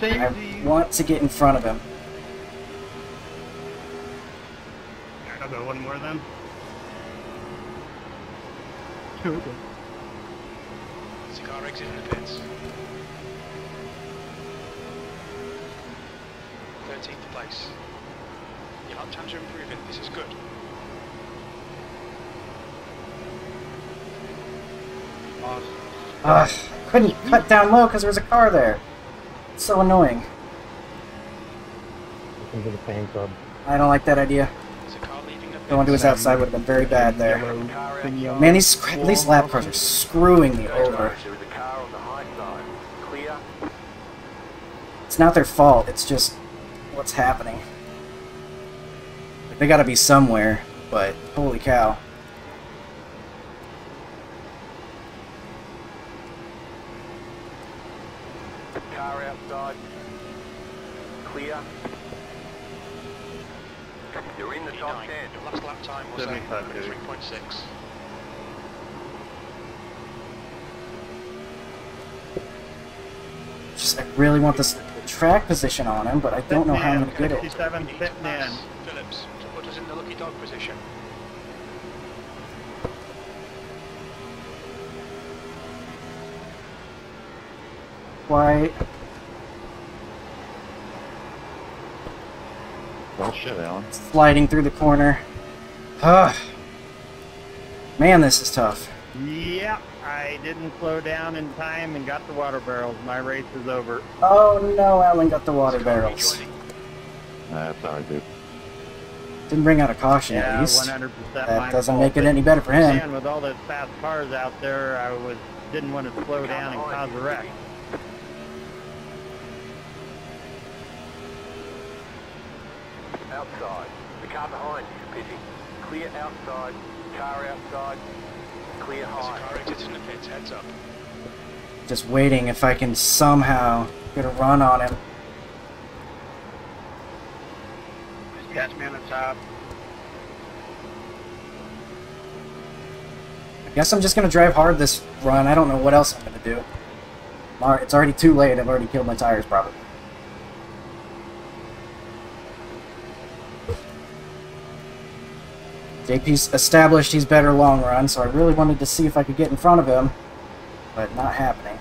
Same I to you. want to get in front of him. Alright, I'll go one more then. There's a car exiting the pits. 13th place. Your lap times are improving. This is good. Awesome. Ugh, couldn't cut down low because there was a car there. It's so annoying. Into the pain club. I don't like that idea. There's a car leaving the pits. One who was outside would have been very bad there. Yellow Car thingy outside. on Man, these, scra- these lap cars are screwing me over. is a car on the high side. Clear. It's not their fault, it's just what's happening. They gotta be somewhere, but holy cow. Car outside. Clear. You're in the top 10. Last lap time was uh, 75, dude. 3.6. Just, I really want this track position on him, but I don't know how I'm gonna get it. 57, Need to fitting in. pass Phillips to put us in the lucky dog position. Why? Well, shit, Alan. Sliding through the corner. Ugh. Man, this is tough. Yep, I didn't slow down in time and got the water barrels. My race is over. Oh no, Alan got the water barrels. Rejoining. That's alright, dude. Didn't bring out a caution Yeah, at least. 100% That doesn't fault, make it any better for him. Man, with all those fast cars out there, I was didn't want to slow down and cause a wreck. Outside. The car behind you, pitting. Clear outside. Car outside. Clear There's a high. car exiting the pits. Heads up. Just waiting if I can somehow get a run on him. Catch me on the top. I guess I'm just gonna drive hard this run. I don't know what else I'm gonna do. It's already too late. I've already killed my tires, probably. JP's established he's better long run, so I really wanted to see if I could get in front of him, but not happening.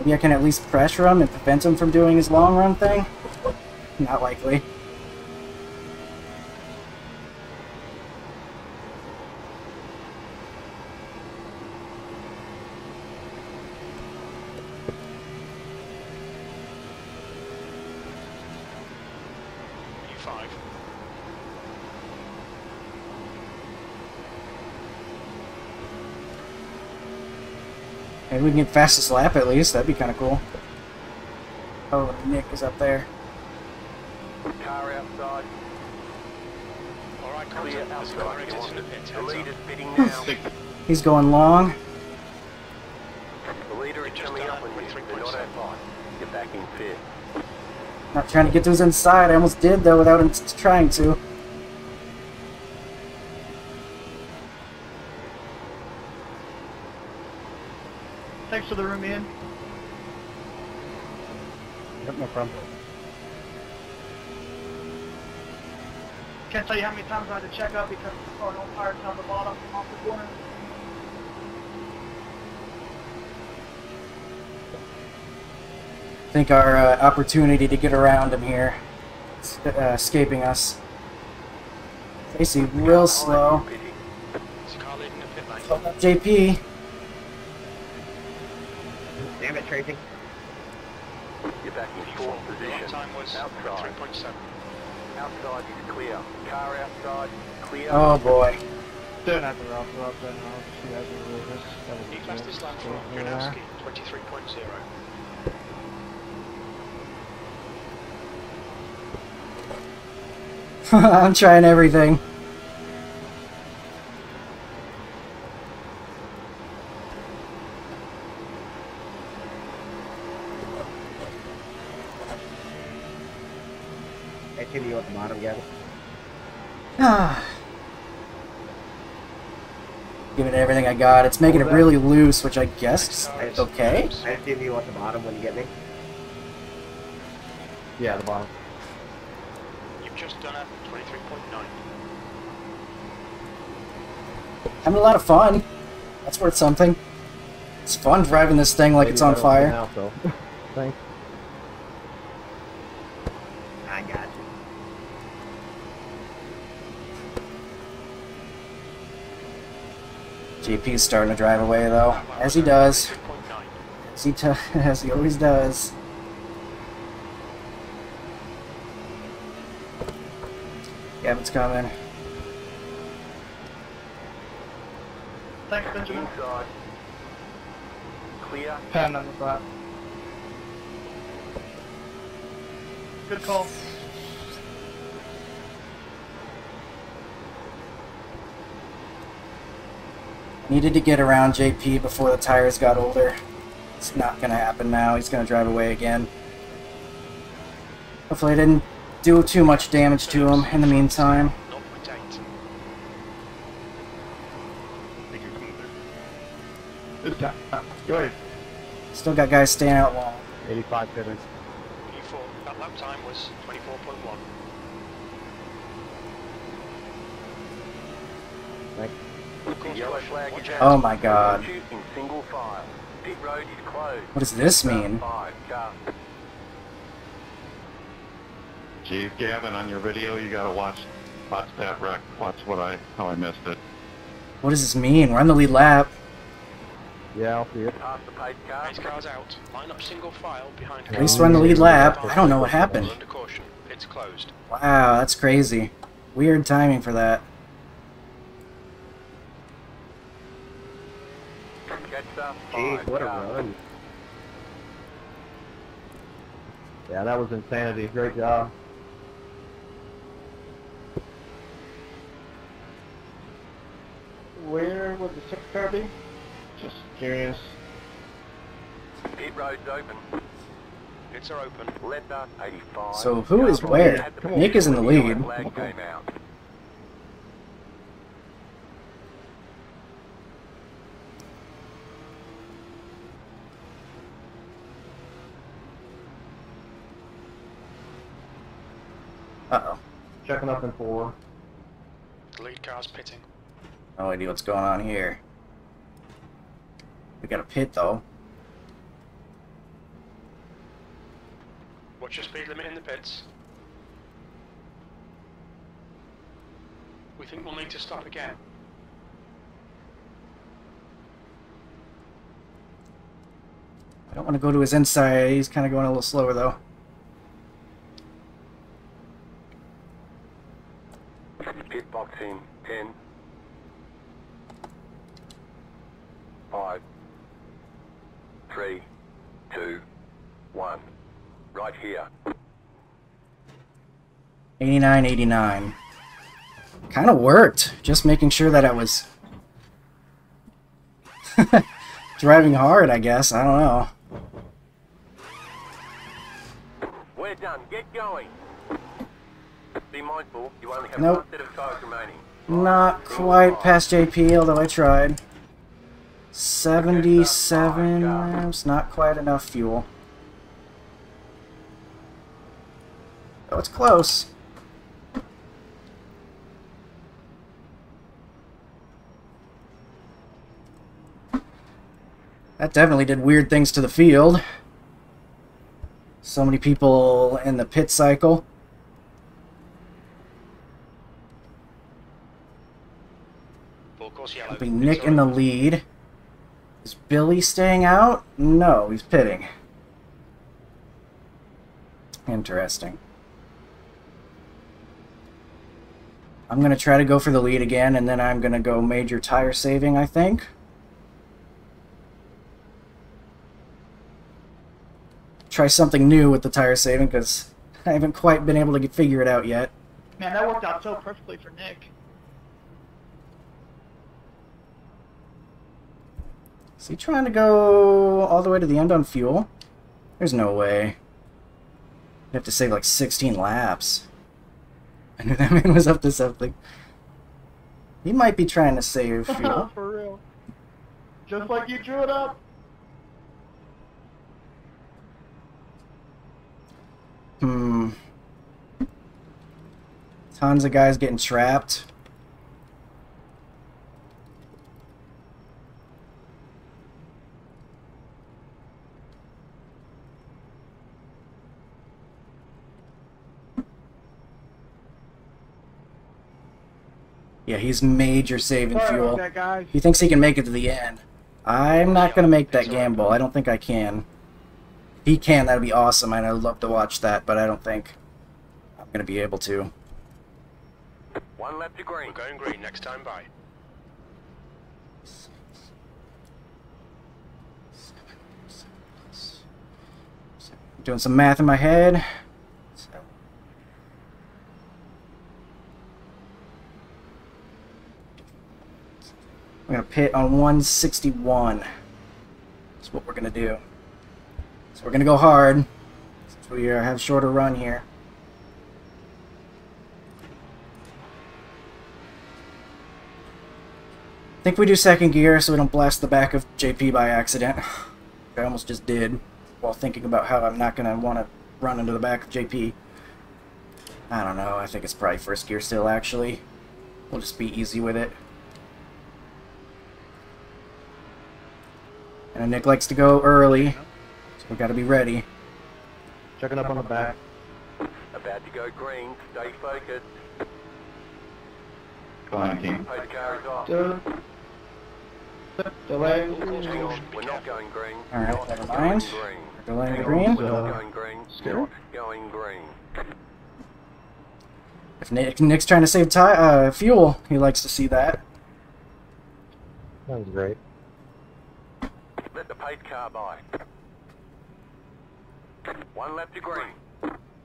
Maybe I can at least pressure him and prevent him from doing his long run thing? Not likely. U5. Maybe we can get fastest lap at least. That'd be kind of cool. Oh, Nick is up there. Car outside. Alright, Clear contact. There's a car outside. You exiting want the it. pits. The Heads up. leader's bidding now. He's going long. The leader is coming up on you. with They're not 3.7. outside. You're back in fifth. Not trying to get to his inside. I almost did though without him trying to. Thanks for the room, Ian. Yep, no problem. Can't tell you how many times I had to check up because the car don't fire down the bottom off the corner. I think our uh, opportunity to get around him here is uh, escaping us. Tracy real slow. Pitting. There's a car leaving the pit lane. Hold up JP. Damn it, Tracy. You're back in U4. Fourth position. time was Outside. 3.7. Outside is clear. Car outside. Clear. Oh boy. Don't have to rough up then. I'll just see how to do this. That would be Your fastest lap for good. Gronowski, 23.0. [laughs] I'm trying everything. I see you at the bottom, Gavin. Ah. Giving it everything I got. It's making it really loose, which I guess is okay. I see you at the bottom when you get me. Yeah, the bottom. You've just done a 23.9. Having a lot of fun. That's worth something. It's fun driving this thing like it's on fire. Now. [laughs] Thanks. I got you. JP's starting to drive away though, as he does. As he, t- [laughs] as he always does. Gavin's coming. Thanks, Benjamin. Inside. Clear. Pen on the spot. Good call. Needed to get around JP before the tires got older. It's not gonna happen now. He's gonna drive away again. Hopefully I didn't do too much damage to him in the meantime. 0.8. Think you're coming through. Good time. Go ahead. Still got guys staying out long. 85 pitted. P4, that lap time was 24.1. Thanks. Course Yellow caution, flag watch is out. Oh my god. Shoot in single file. Pit road is closed. What does this mean? Five. Chief Gavin, on your video, you gotta watch, watch that wreck. Watch what I, how I missed it. What does this mean? We're on the lead lap. Yeah, I'll see it. Past the pace car. Cars out. Line up single file behind At least we're on the lead lap. I don't know what happened. It's closed. Wow, that's crazy. Weird timing for that. Catch up. Jeez, Five, what a run. Yeah, that was insanity. Great job. Where would the six car be? Just curious. Pit road's open. Pits are open. Letter 85. So who is where? at the Nick is in the when yellow lead. Uh-oh. Checking up in four. The lead car's pitting. No idea what's going on here. We got a pit, though. Watch your speed limit in the pits. We think we'll need to stop again. I don't want to go to his inside. He's kind of going a little slower, though. Pit box in 10. 5. 3. 2. 1. Right here. 89, 89. Kind of worked. Just making sure that I was [laughs] driving hard, I guess. I don't know. We're done. Get going. Be mindful, you only have Nope. one set of tires remaining. Not quite past JP, although I tried. 77 laps, not quite enough fuel. Oh, it's close. That definitely did weird things to the field. So many people in the pit cycle. Full course yellow. Nick in the lead. Is Billy staying out? No, he's pitting. Interesting. I'm going to try to go for the lead again, and then I'm going to go major tire saving, I think. Try something new with the tire saving, because [laughs] I haven't quite been able to figure it out yet. Man, that worked out so perfectly for Nick. Is he trying to go all the way to the end on fuel? There's no way. You have to save like 16 laps. [laughs] I knew that man was up to something. He might be trying to save [laughs] fuel. For real. Just like you drew it up. Hmm. Tons of guys getting trapped. Yeah, he's major saving Sorry fuel. about that, guys. He thinks he can make it to the end. I'm not gonna make that gamble. I don't think I can. If he can, that'd be awesome, and I'd love to watch that, but I don't think I'm gonna be able to. One lap to green. We're going green next time by. Doing some math in my head. We're gonna pit on 161. That's what we're gonna do. So we're gonna go hard. Since we have shorter run here. I think we do second gear so we don't blast the back of JP by accident. [sighs] I almost just did while thinking about how I'm not gonna want to run into the back of JP. I don't know. I think it's probably first gear still, actually. We'll just be easy with it. And Nick likes to go early, so we gotta be ready. Checking up on the back. About to go green. Stay focused. Go on, team. Pace car is off. Delay. We're not going green. Alright, never mind. Delaying the green. We're not going green. still? Going green. If Nick, Nick's trying to save ti uh, fuel, he likes to see that. That was great. Let the pace car by. One lap to green.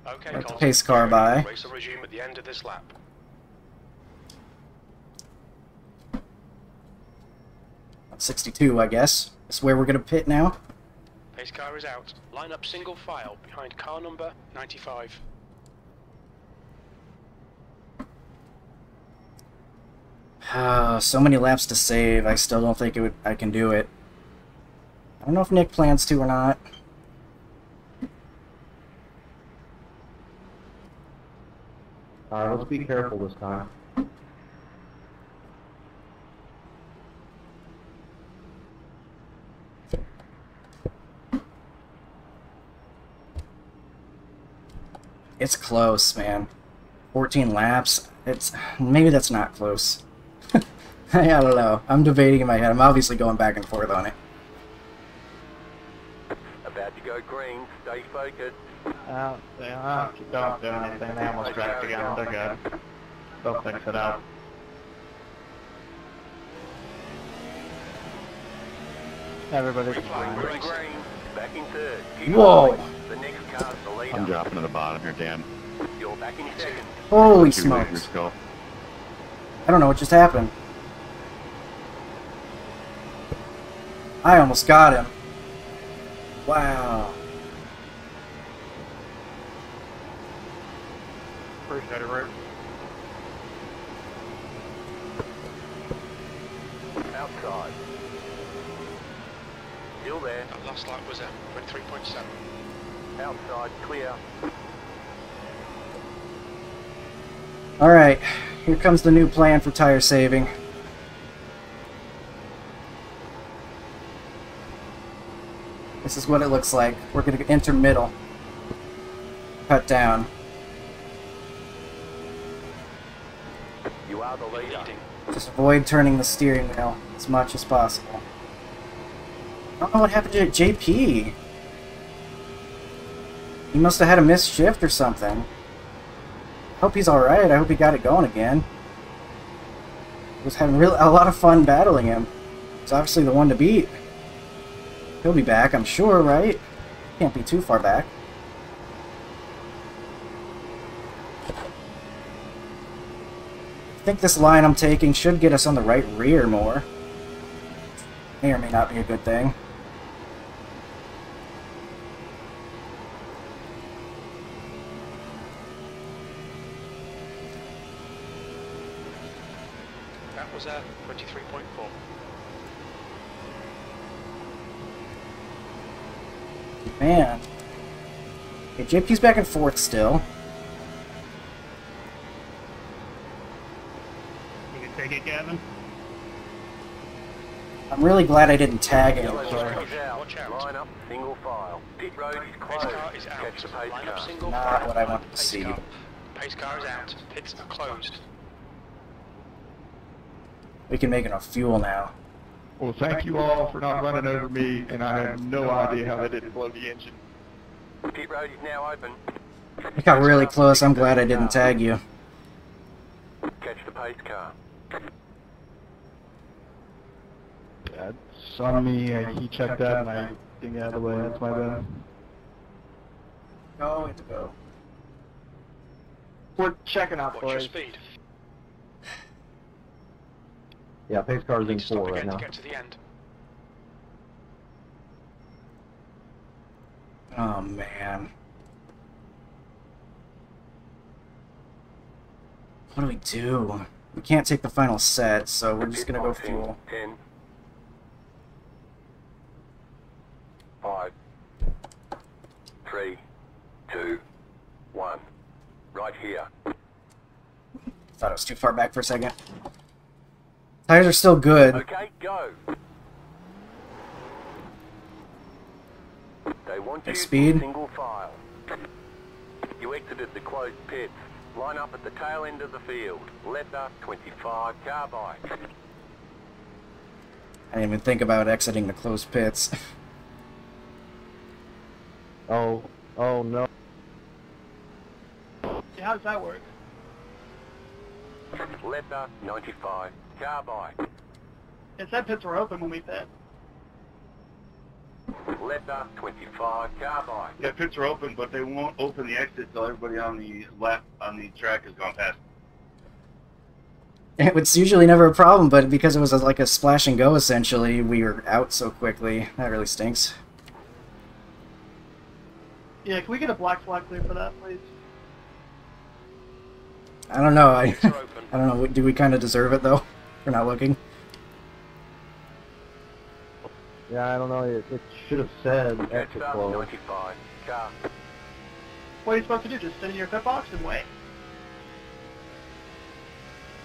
Okay, Let the pace car by. Race will resume at the end of this lap. 62, I guess. That's where we're gonna pit now. Pace car is out. Line up single file behind car number 95. Uh, [sighs] so many laps to save. I still don't think it would. I can do it. I don't know if Nick plans to or not. Alright, let's be careful this time. It's close, man. 14 laps. It's maybe that's not close. [laughs] I don't know. I'm debating in my head. I'm obviously going back and forth on it. About to go green. Stay focused. Uh, they uh, don't do anything. They almost tracked again. They're good. They'll fix it out. Everybody's Green, fine. green, green. Back in third. Whoa. going. The next car's the leader. I'm dropping to the bottom here, Dan. You're back in second. Holy smokes. I don't know what just happened. I almost got him. Wow. Appreciate it, Rick. Outside. Still there. That last lap was um, 23.7. Outside. Clear. Alright, here comes the new plan for tire saving. This is what it looks like. We're going to enter middle. Cut down. You are the leader. Just avoid turning the steering wheel as much as possible. I don't know what happened to JP. He must have had a missed shift or something. Hope he's alright. I hope he got it going again. Was having real a lot of fun battling him. He's obviously the one to beat. He'll be back, I'm sure, right? Can't be too far back. I think this line I'm taking should get us on the right rear more. May or may not be a good thing. That was uh, 23.4. Man. Okay, JP's back and forth still. You can take it, Gavin. I'm really glad I didn't tag him. Yellow Sorry. flag is out. Watch out. Line up, single file. Pit road is closed. is out. Catch the pace Line up single Not file. what I wanted to Pace see. car. Pace car is out. Pits are closed. We can make enough fuel now. Well, thank you all for not running over me, and I have no idea how they didn't blow the engine. Pit road is now open. We got really close. I'm glad I didn't tag you. Catch the pace car. That's on me. uh, He checked that, and I didn't get out of the way. That's my bad. Go into go. We're checking out, Watch your speed. Yeah, pace car's Need in to stop four right now. to get to the end. Oh man. What do we do? We can't take the final set, so we're just gonna go box in fuel. Ten. Five. Three. Two. One. Right here. Thought it was too far back for a second. Tires are still good. Okay, go. They want you speed. single file. You exited the closed pits. Line up at the tail end of the field. Letter 25 carbide. I didn't even think about exiting the closed pits. [laughs] Oh, oh no. Yeah, how does that work? Letter 95 carbide. It said pits were open when we pit. Letter 25 carbide. Yeah, pits are open, but they won't open the exit till everybody on the left on the track has gone past. It's usually never a problem, but because it was a, like a splash and go essentially, we were out so quickly. That really stinks. Yeah, can we get a black flag clear for that, please? I don't know. I Pits are open. I don't know. Do we kind of deserve it though [laughs] We're not looking? Yeah, I don't know. It, it should have said Catch exit closed. What are you supposed to do? Just sit in your pit box and wait?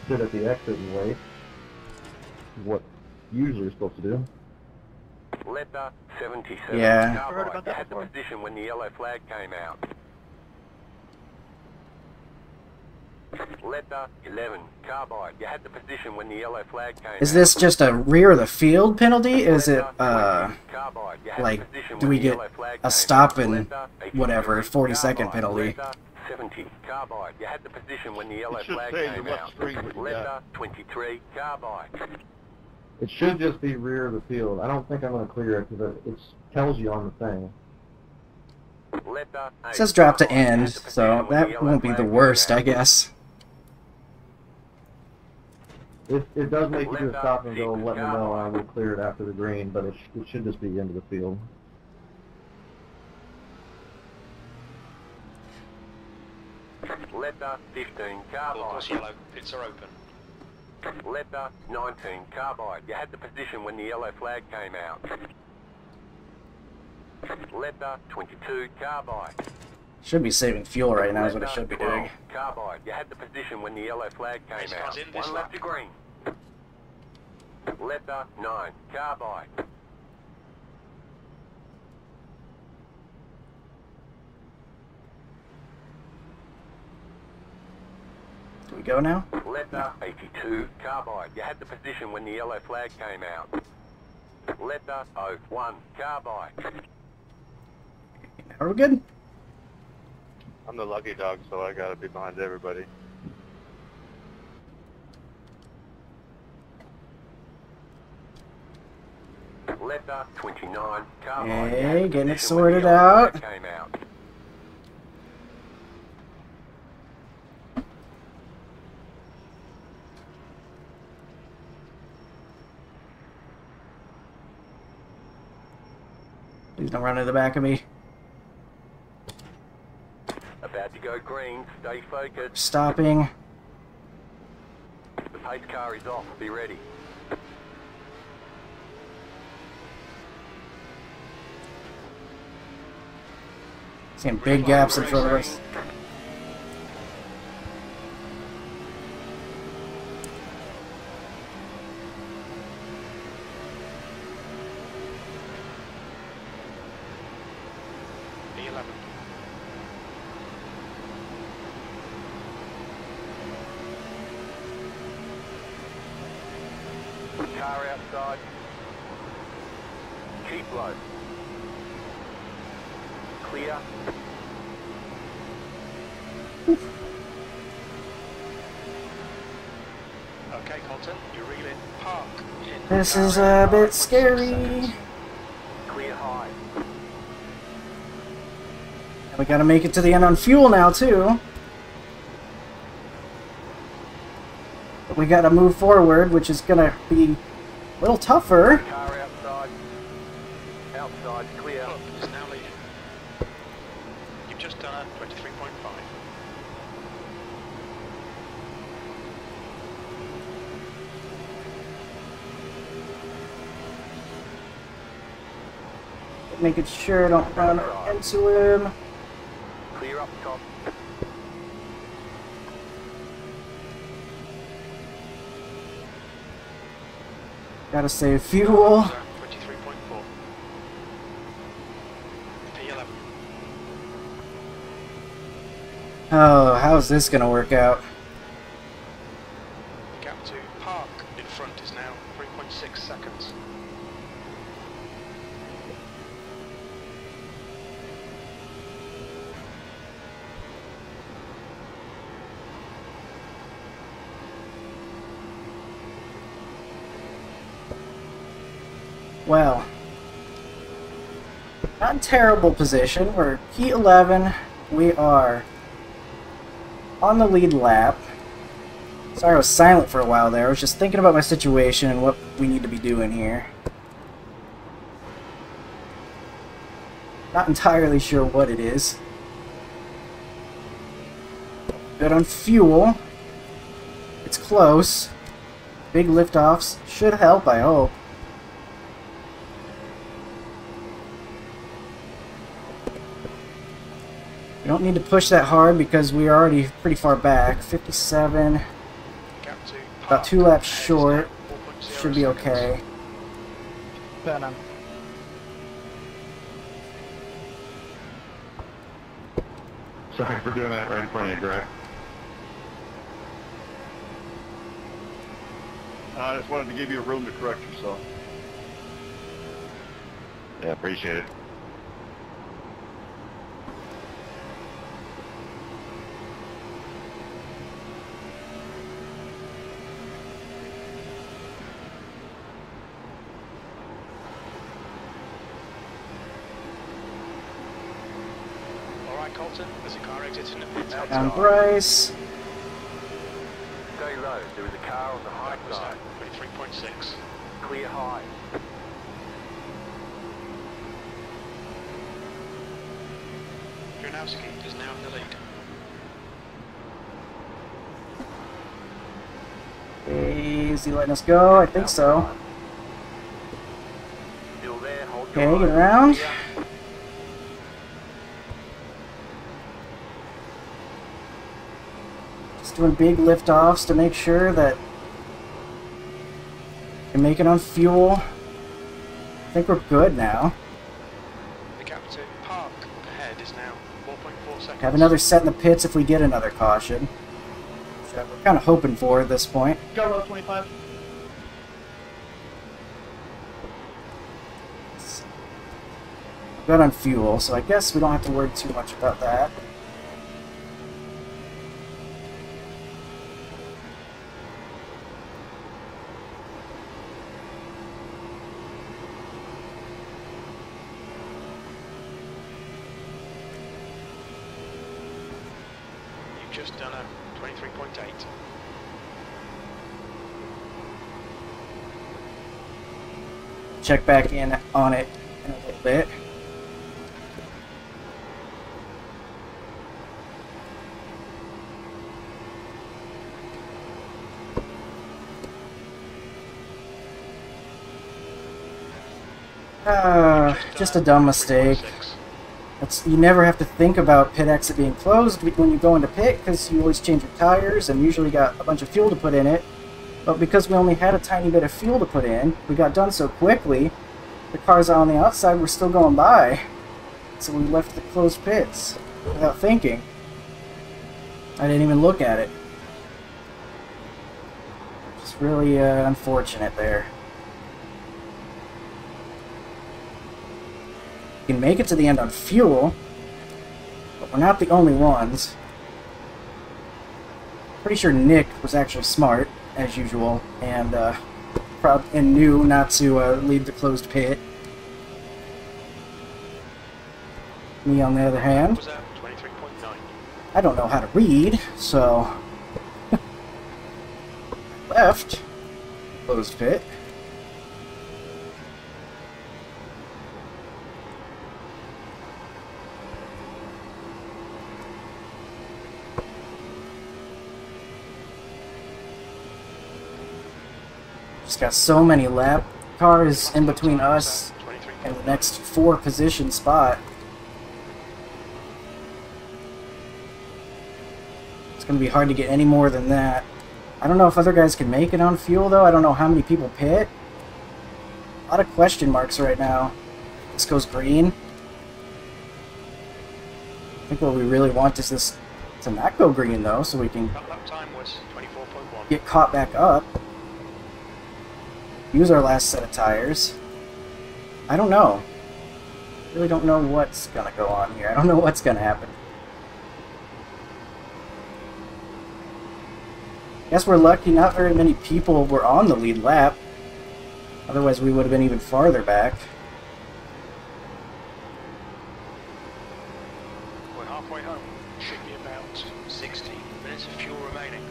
Sit at the exit and wait. What usually you're supposed to do. Letter 77 Yeah. Heard carbide. about You that had the before. position when the yellow flag came out. Letter 11 carbide. You had the position when the yellow flag came Is out. this just a rear of the field penalty? Is it uh 20 carbide. You had the like, do we get a stop and whatever, 40 second penalty? Letter 70 carbide. You had the position when the yellow flag came out. screen what you Letter 23 carbide. It should just be rear of the field. I don't think I'm going to clear it because it tells you on the thing. It says drop to end, end, so that won't be the worst, I guess. It, it does make you do a stop and go, sequence let me know, and I will clear it after the green, but it, sh- it should just be into the field. Letter 15 carbide. yellow. Pits are open. Letter 19 carbide. You had the position when the yellow flag came out. Letter 22 carbide. Should be saving fuel right now is what it should be doing. Carbide. You had the position when the yellow flag came out. car's in this One left to lap. green. Letter 9 carbide. Do we go now? Letter 82 carbide. You had the position when the yellow flag came out. Letter 01 carbide. Are we good? I'm the lucky dog, so I gotta be behind everybody. Letter 29. Hey, You had getting it position when the sorted out. out. Please don't run into the back of me. About to go green. Stay focused. Stopping. The Pace car is off. Be ready. Seeing big gaps in front of us. E11. Car outside. Keep low. Clear. Okay, Colton, you're reeling. Park. in This is a bit scary. Clear high. We gotta make it to the end on fuel now, too. But we gotta move forward, which is gonna be a little tougher. Car outside. Outside. Clear. Club is now leading. You've just done a 23.5. Making sure I don't run into him. Clear up top. Gotta save fuel. 23.4. P11. Oh, how's this gonna work out? Gap to park in front is now 3.6 seconds. Well, not in terrible position. We're heat 11. We are on the lead lap. Sorry I was silent for a while there. I was just thinking about my situation and what we need to be doing here. Not entirely sure what it is. Good on fuel. It's close. Big liftoffs should help, I hope. We don't need to push that hard because we're already pretty far back. 57, about two laps short. Should be okay. Venom. Sorry for doing that right in front of you, Greg. Uh, I just wanted to give you a room to correct yourself. Yeah, appreciate it. Alright, Colton, there's a car pits Bryce. Stay low. There is a car on the high side. at 23.6. Clear high. Gronowski is now in the lead. Is he letting us go? I think so. Still there. Hold Okay, get around. Clear. Just doing big liftoffs to make sure that we make it on fuel. I think we're good now. The gap to park ahead is now 4.4 seconds. Have another set in the pits if we get another caution. Which we're kind of hoping for at this point. Go row 25. Good on fuel, so I guess we don't have to worry too much about that. check back in on it in a little bit. Uh, just a dumb mistake. You never have to think about pit exit being closed when you go into pit because you always change your tires and usually got a bunch of fuel to put in it. But because we only had a tiny bit of fuel to put in, we got done so quickly, the cars on the outside were still going by. So we left the closed pits without thinking. I didn't even look at it. It's really uh, unfortunate there. We can make it to the end on fuel, but we're not the only ones. Pretty sure Nick was actually smart, as usual, and uh, prob and knew not to uh, leave the closed pit. Me, on the other hand, Was that 23.9? I don't know how to read, so [laughs] left closed pit. Just got so many lap cars in between us and the next four position spot. It's going to be hard to get any more than that. I don't know if other guys can make it on fuel, though. I don't know how many people pit. A lot of question marks right now. This goes green. I think what we really want is this to not go green, though, so we can That lap time was 24.1. get caught back up. Use our last set of tires. I don't know. Really don't know what's gonna go on here. I don't know what's gonna happen. Guess we're lucky not very many people were on the lead lap. Otherwise we would have been even farther back. We're halfway home. Should be about 60 minutes of fuel remaining.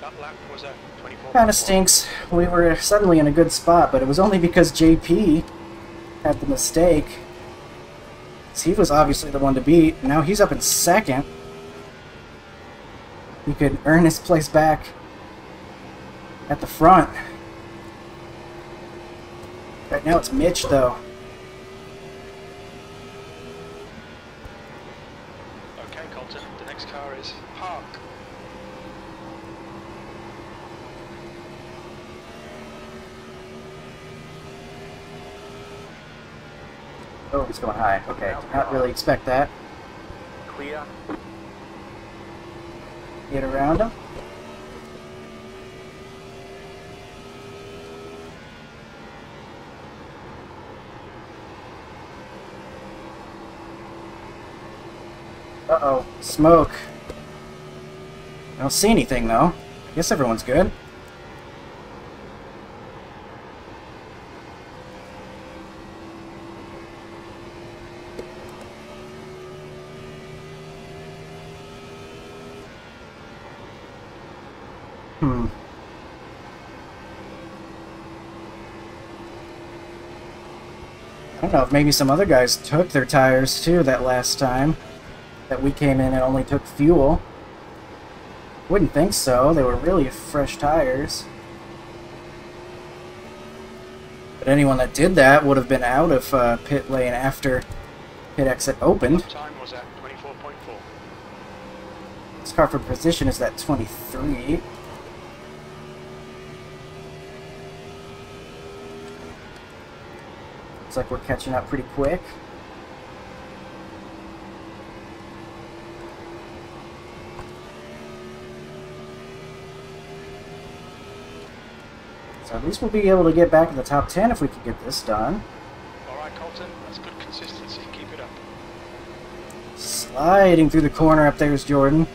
That lap was 24. Kinda stinks. We were suddenly in a good spot, but it was only because JP had the mistake. He was obviously the one to beat. Now he's up in second. He could earn his place back at the front. Right now it's Mitch, though. Okay, Colton. The next car is Park. Oh, he's going high. Okay, did not really expect that. Clear. Get around him. Uh-oh, smoke. I don't see anything, though. I guess everyone's good. Know if maybe some other guys took their tires too that last time that we came in and only took fuel. Wouldn't think so. They were really fresh tires. But anyone that did that would have been out of uh, pit lane after pit exit opened. Lap time was at 24.4. This car for position is at 23. Looks like we're catching up pretty quick. So at least we'll be able to get back in the top 10 if we can get this done. All right, Colton. That's good consistency. Keep it up. Sliding through the corner up there is Jordan.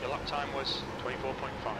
Your lap time was 24.5.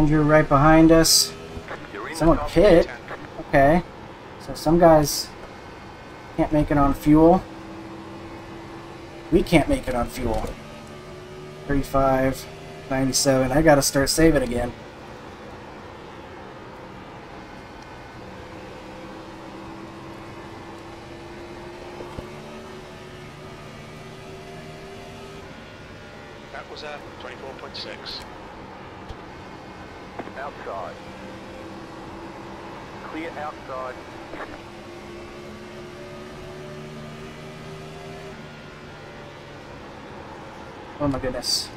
Andrew right behind us. Someone pit. Okay. So some guys can't make it on fuel. We can't make it on fuel. 35, 97. I gotta start saving again. That was uh, 24.6. Outside. Clear outside. Oh my goodness.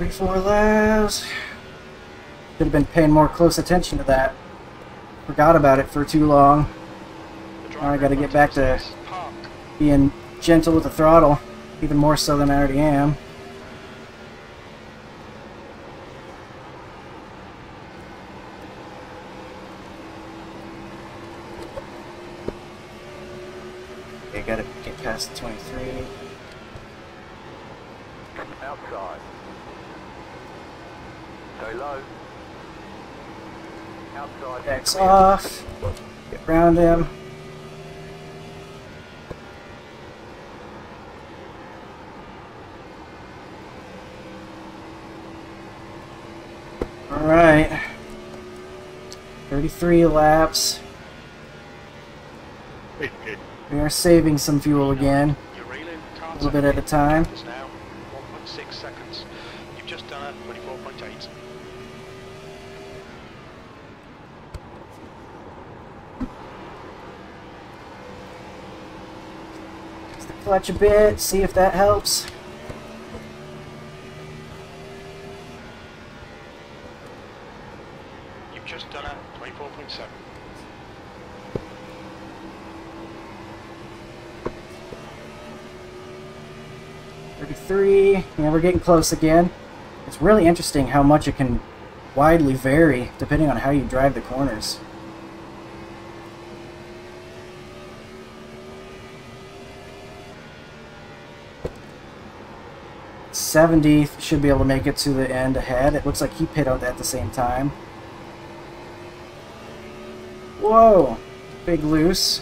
Three, four. Should have been paying more close attention to that. Forgot about it for too long. Now I gotta get back to- Being gentle with the throttle, even more so than I already am. Okay, gotta get past 23. Outside. Stay low. Outside. X clear. Off. Get around him. Alright. 33 laps. [laughs] We are saving some fuel again. A little bit at a time. It's now 1.6 seconds. You've just done a 24.8. Just the clutch a bit, see if that helps. You've just done a 24.7. Thirty-three. Yeah, we're getting close again. It's really interesting how much it can widely vary depending on how you drive the corners. Seventy should be able to make it to the end ahead. It looks like he pit out at the same time. Whoa! Big loose.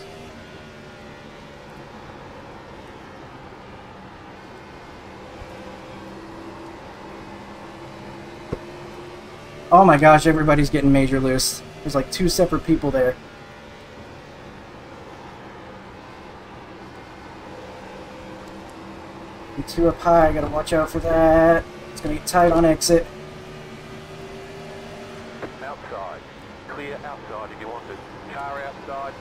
Oh my gosh, everybody's getting major loose. There's like two separate people there. Two up high, gotta watch out for that. It's gonna get tight on exit. Outside. Clear outside if you want it. Car outside.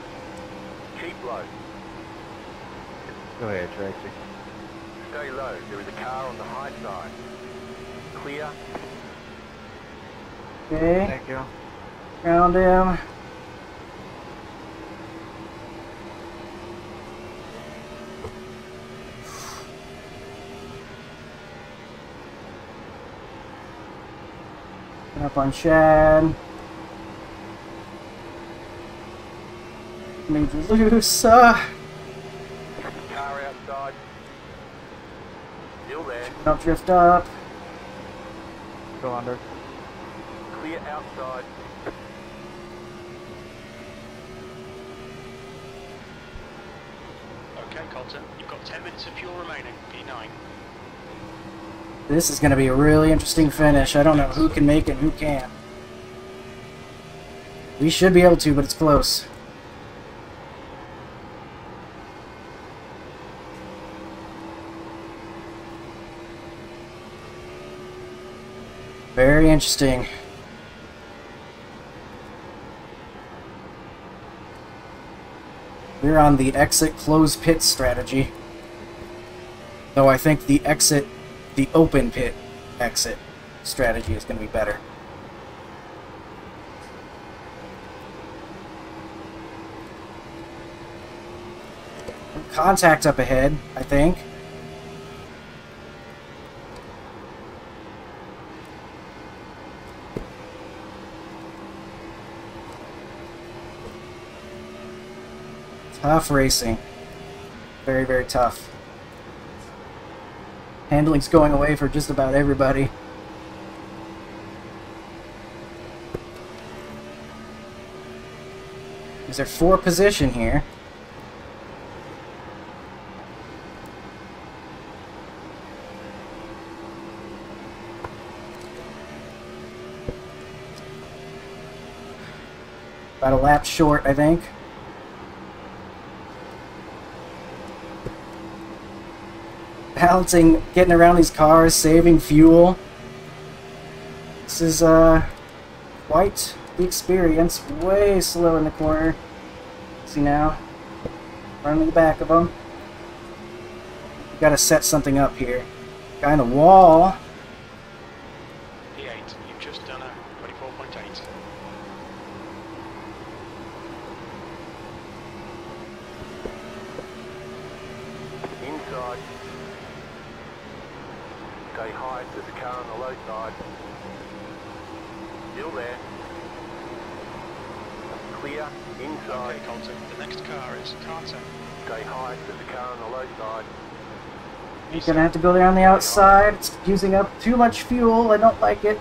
Keep low. Go ahead, Tracy. Stay low. There is a car on the high side. Clear. Okay, Thank you. round him. Up on Shad. Major loose. Uh, Car outside. Still there. don't drift up. Go under. Clear outside. Okay, Colton. You've got 10 minutes of fuel remaining. P9. This is going to be a really interesting finish. I don't know who can make it and who can't. We should be able to, but it's close. Very interesting. We're on the exit close pit strategy. Though I think the exit, the open pit exit strategy is going to be better. Contact up ahead, I think. Tough racing. Very, very tough. Handling's going away for just about everybody. Is there four position here? About a lap short, I think. Balancing, getting around these cars, saving fuel. This is uh, quite the experience. Way slow in the corner. See now? Running the back of them. Gotta set something up here. In the wall. P8, you've just done a 24.8. Inside. Stay high, there's a car on the low side. Still there. Clear, inside. Okay, Colton, the next car is Carter. Stay high, there's a car on the low side. You're gonna have to go there on the outside. It's using up too much fuel. I don't like it.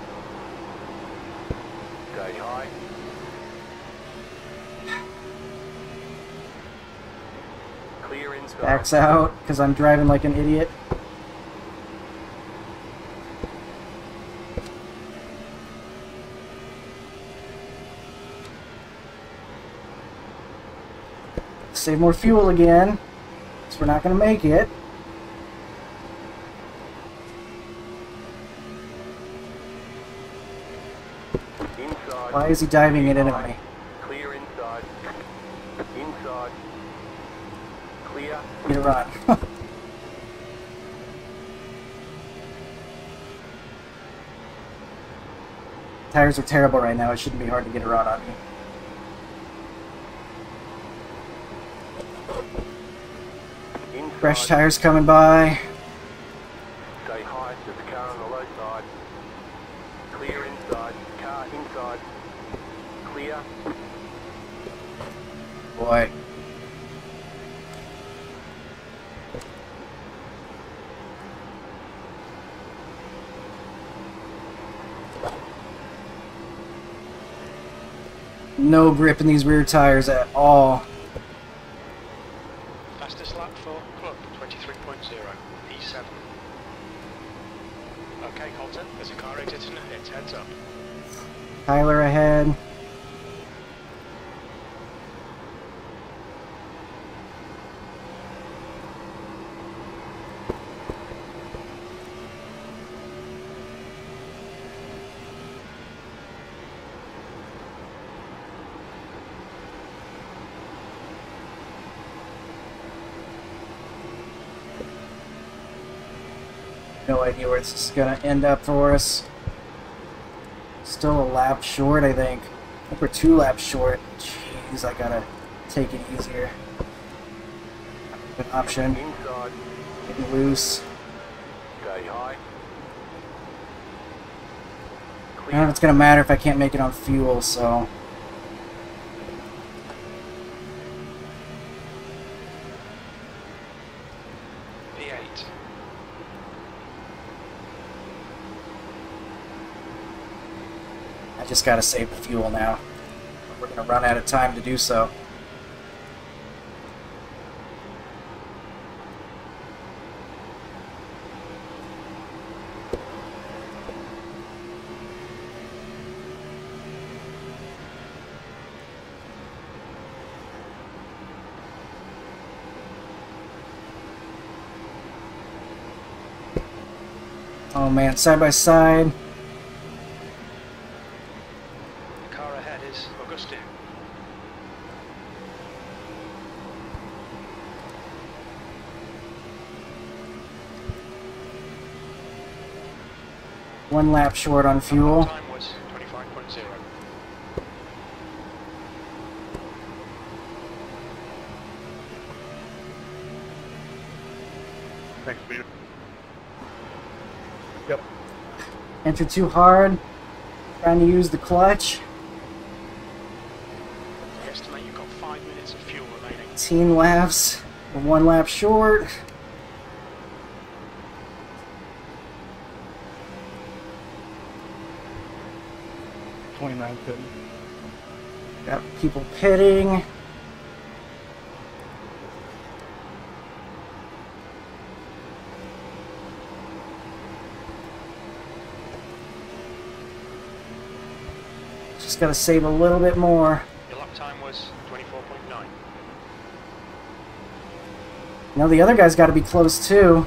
Stay high. Clear. Backs out because I'm driving like an idiot. Save more fuel again. So we're not gonna make it. Inside. Why is he diving it into me? Clear inside. Inside. Clear. Get a run. [laughs] Tires are terrible right now. It shouldn't be hard to get a run on me. Fresh tires coming by. Stay high, there's a car on the low side. Clear inside. Car inside. Clear. Boy. No grip in these rear tires at all. Fastest lap for Club, 23.0, P7. Okay, Colton, there's a car exiting it, heads up. Tyler ahead. No idea where this is gonna end up for us. Still a lap short, I think. I think we're two laps short. Jeez, I gotta take it easier. Good option. Getting loose. I don't know if it's gonna matter if I can't make it on fuel, so. P8. I just gotta save the fuel now. We're gonna run out of time to do so. Oh man, side by side. The car ahead is Augustine. One lap short on fuel. Time was 25.0. Thanks, Peter. Enter too hard. Trying to use the clutch. We estimate you've got 5 minutes of fuel remaining. 18 laps. We're one lap short. 29 pin. Got people pitting. Just gotta save a little bit more. Your lap time was 24.9. Now the other guy's gotta be close too.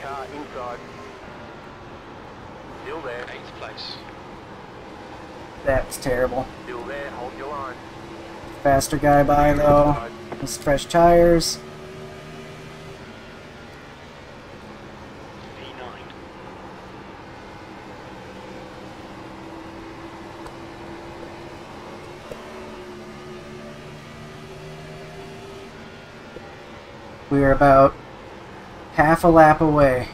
Car inside. Still there. Eighth place. That's terrible. Still there. Hold your line. Guy by though. His fresh tires. We are about half a lap away.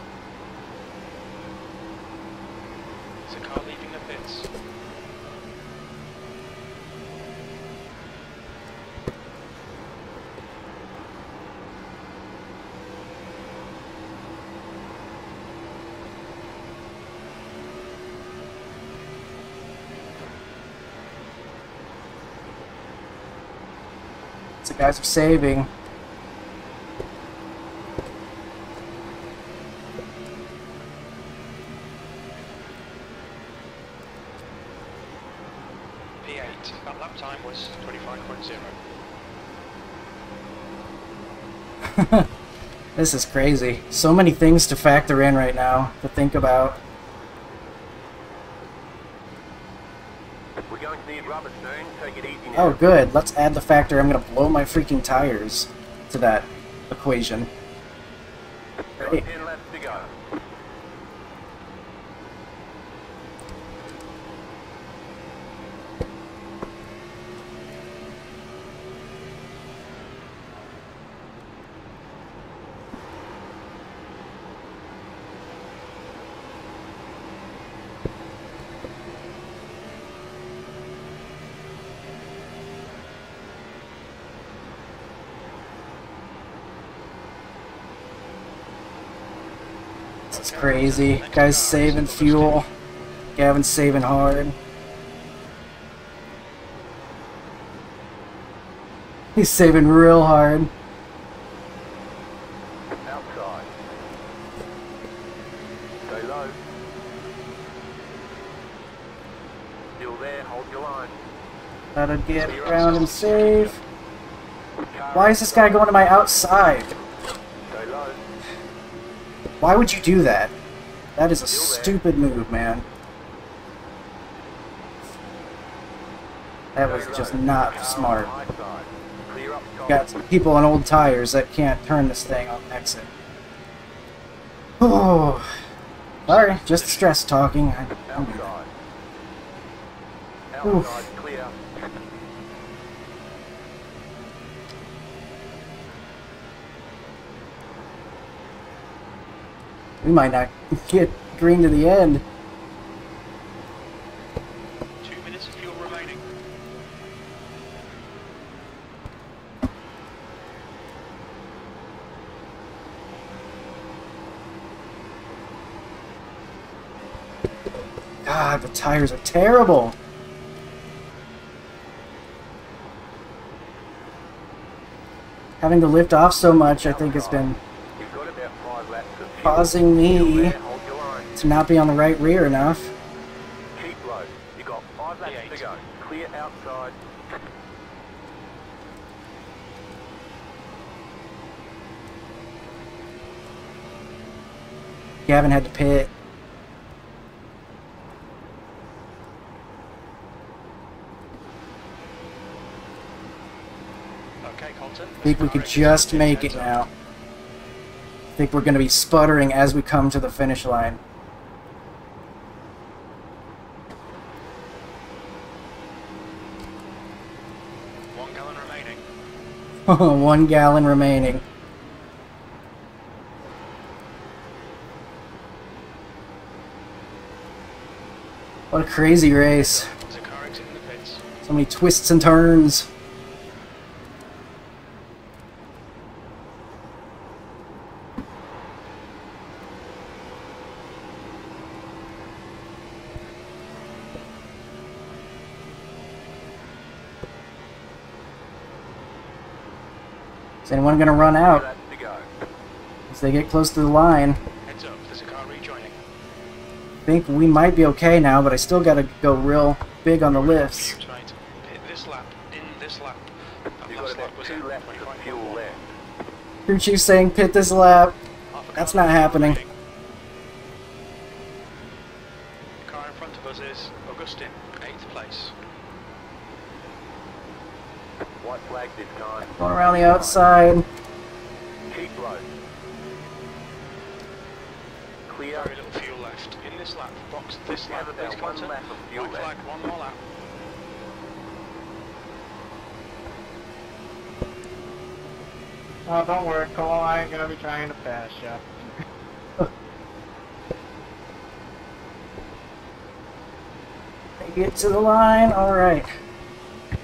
Is the car leaving the pits? So guys are saving. P8. That lap time was 25.0. [laughs] This is crazy. So many things to factor in right now to think about. We're going to need rubber soon. Take it easy now. Oh, good. Let's add the factor I'm gonna blow my freaking tires to that equation. Great. 10 laps to go. It's crazy. Guys saving fuel. Gavin's saving hard. He's saving real hard. Gotta get around and save. Why is this guy going to my outside? Why would you do that? That is a stupid move, man. That was just not smart. on my side. Clear up top. Got some people on old tires that can't turn this thing on exit. Oh, sorry, just stress talking. I, I'm good. Oof. Outside. Clear. We might not get green to the end. Two minutes of fuel remaining. God, the tires are terrible. Having to lift off so much, I think, has been You've got about five laps of fuel. Causing me there. Hold your line. to not be on the right rear enough. Keep low. You got five laps to go. Clear outside. Gavin had to pit. Okay, Colton. I think we could just make it now. I think we're going to be sputtering as we come to the finish line. One gallon remaining. [laughs] One gallon remaining. What a crazy race. There's a car exiting the pits. So many twists and turns. Is anyone going to run out Laps to go. as they get close to the line? Heads up, there's a car rejoining. think we might be okay now, but I still got to go real big on the lifts. Fumes, right. Hit this lap, in this lap. That You've got last about lap was two at laps of 25.1. fuel left. Crew chief saying pit this lap. That's not happening. remaining. The car in front of us is Augustine, 8th place. White flag this time. Going around the outside. Keep low. Clear. Very little fuel left. In this lap, box this We lap, have please, one Colton. lap of fuel White left. flag, one more lap. Oh, don't worry, Cole. I ain't gonna be trying to pass you. Get to the line. All right.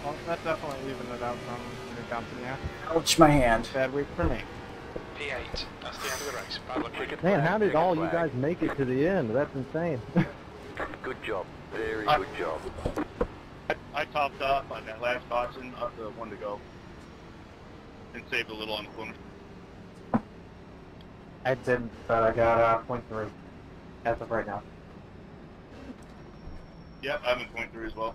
Well, that's definitely leaving it out from the company. Yeah. Ouch, my hand. Bad week for me. P8. That's the end of the race. Bad luck. Ticket Man, how did all you guys make it to the end? That's insane. [laughs] Good job. Very I- good job. I, I topped off on that last caution up to one to go. And saved a little on the finish. I did, but I got uh, point three as of right now. Yep, I'm in point three as well.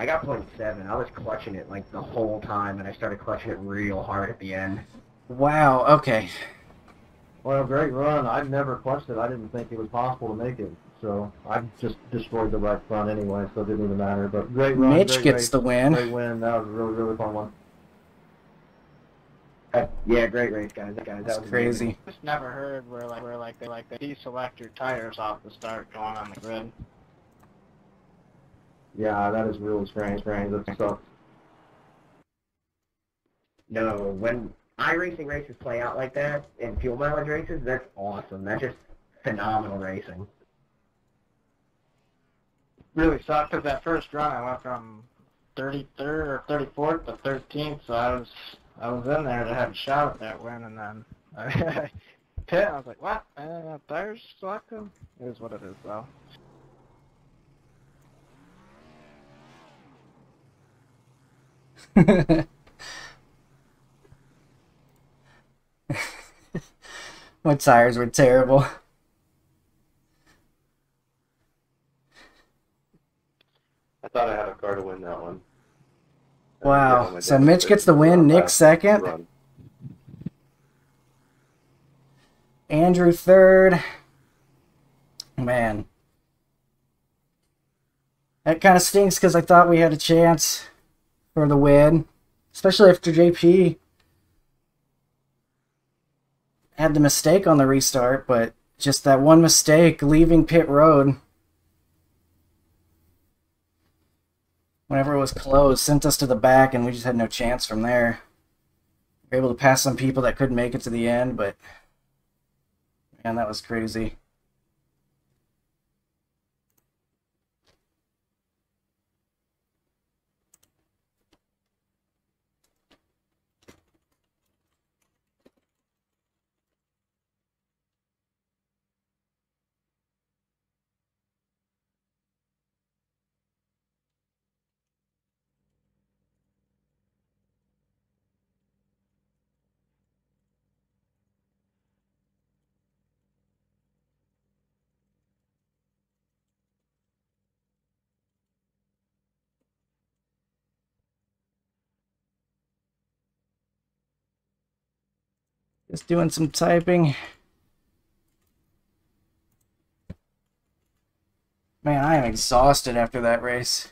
I got point seven. I was clutching it like the whole time, and I started clutching it real hard at the end. Wow. Okay. Well, great run. I've never clutched it. I didn't think it was possible to make it. So I just destroyed the right front anyway, so it didn't even matter. But great run. Mitch great gets race, the win. Great win. That was a really, really fun one. Uh, yeah, great race, guys. Guys, That's that was amazing. crazy. Just never heard where like where like they like they deselect your tires off the start going on the grid. Yeah, that is really strange, strange. That sucks. No, when iRacing races play out like that, and fuel mileage races, that's awesome. That's just phenomenal racing. Really sucked because that first run I went from 33rd or 34th to 13th, so I was I was in there to have a shot at that win, and then [laughs] I pit. I was like, what? Uh, tires selected? It is what it is, though. [laughs] My tires were terrible. I thought I had a car to win that one. Wow. So Mitch gets the win, Nick second, run." Andrew third. Man. That kind of stinks because I thought we had a chance for the win, especially after JP had the mistake on the restart, but just that one mistake leaving pit road whenever it was closed sent us to the back and we just had no chance from there. We were able to pass some people that couldn't make it to the end, but man, that was crazy. Just doing some typing. Man, I am exhausted after that race.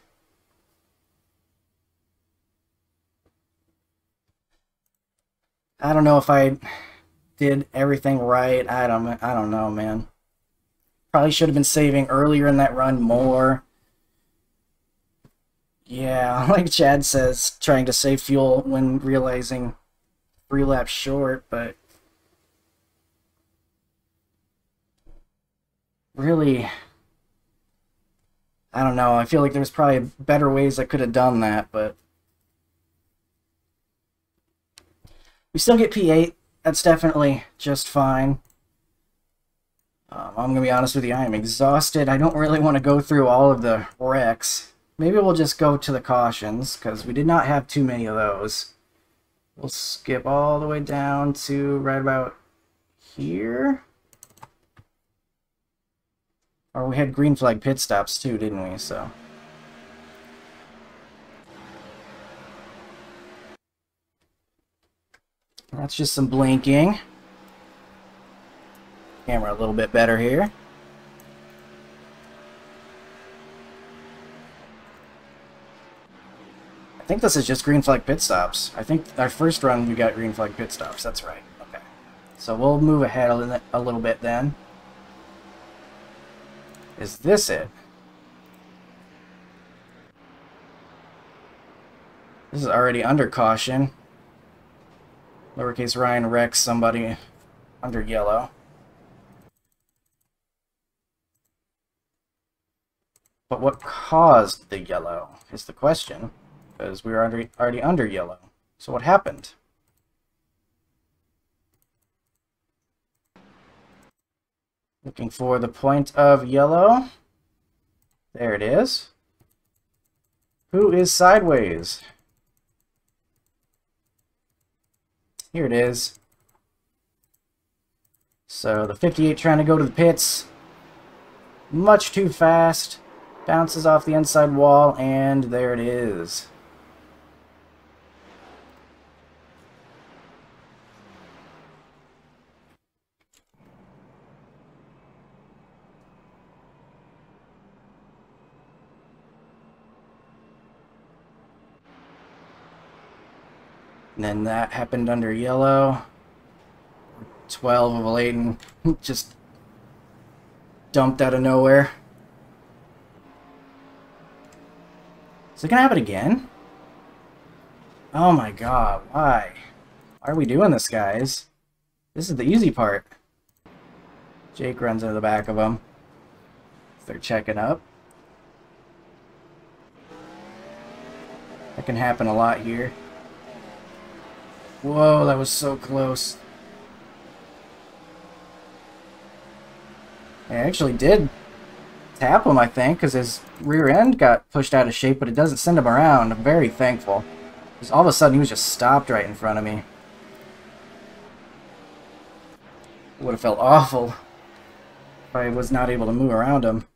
I don't know if I did everything right. I don't I don't know, man. Probably should have been saving earlier in that run more. Yeah, [laughs] like Chad says, trying to save fuel when realizing three laps short, but really, I don't know. I feel like there's probably better ways I could have done that, but we still get P8. That's definitely just fine. Um, I'm gonna be honest with you. I am exhausted. I don't really want to go through all of the wrecks. Maybe we'll just go to the cautions because we did not have too many of those. We'll skip all the way down to right about here. Or we had green flag pit stops too, didn't we? So. That's just some blinking. Camera a little bit better here. I think this is just green flag pit stops. I think our first run we got green flag pit stops. That's right. Okay. So we'll move ahead a, a little bit then. Is this it? This is already under caution. Lowercase Ryan wrecks somebody under yellow. But what caused the yellow is the question, because we were already under yellow. So what happened? Looking for the point of yellow. There it is. Who is sideways? Here it is. So the 58 trying to go to the pits. Much too fast. Bounces off the inside wall, and there it is. And then that happened under yellow. 12 of a Leighton [laughs] just dumped out of nowhere. Is it gonna happen again? Oh my god, why? Why are we doing this, guys? This is the easy part. Jake runs into the back of them. They're checking up. That can happen a lot here. Whoa, that was so close. I actually did tap him, I think, because his rear end got pushed out of shape, but it doesn't send him around. I'm very thankful. Because all of a sudden, he was just stopped right in front of me. Would have felt awful if I was not able to move around him.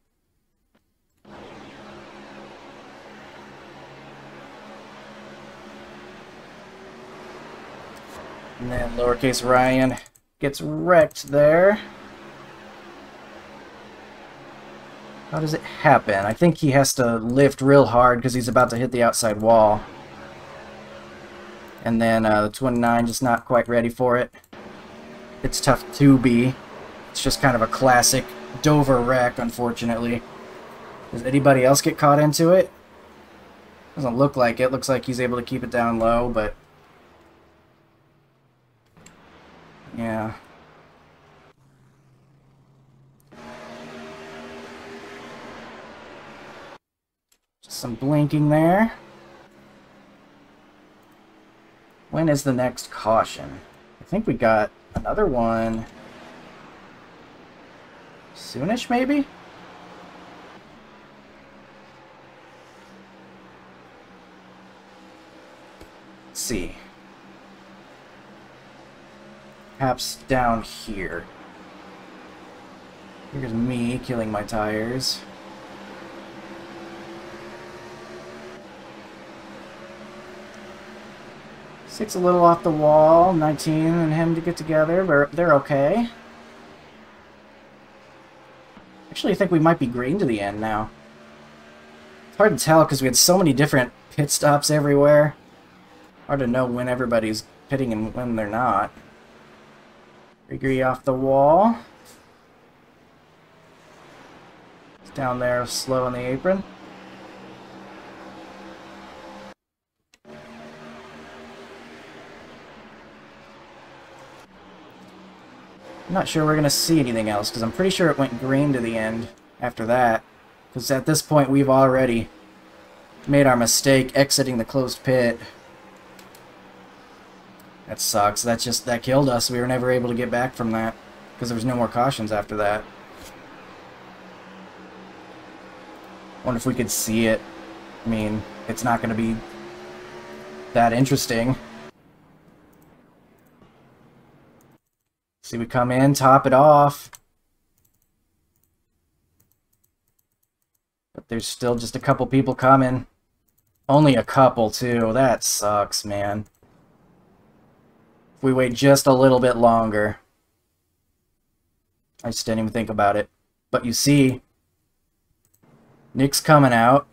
Then lowercase Ryan gets wrecked there. How does it happen? I think he has to lift real hard because he's about to hit the outside wall. And then uh, the 29 just not quite ready for it. It's tough to be. It's just kind of a classic Dover wreck, unfortunately. Does anybody else get caught into it? Doesn't look like it. Looks like he's able to keep it down low, but Yeah. Just some blinking there. When is the next caution? I think we got another one soonish, maybe? Let's see perhaps down here. Here's me killing my tires. Six a little off the wall, 19 and him to get together, but they're okay. Actually, I think we might be green to the end now. It's hard to tell because we had so many different pit stops everywhere. Hard to know when everybody's pitting and when they're not. Degree off the wall. It's down there slow on the apron. I'm not sure we're going to see anything else, because I'm pretty sure it went green to the end after that. Because at this point, we've already made our mistake exiting the closed pit. That sucks. That's just, that killed us. We were never able to get back from that because there was no more cautions after that. Wonder if we could see it. I mean, it's not going to be that interesting. See, we come in, top it off. But there's still just a couple people coming. Only a couple, too. That sucks, man. We wait just a little bit longer. I just didn't even think about it. But you see, Nick's coming out.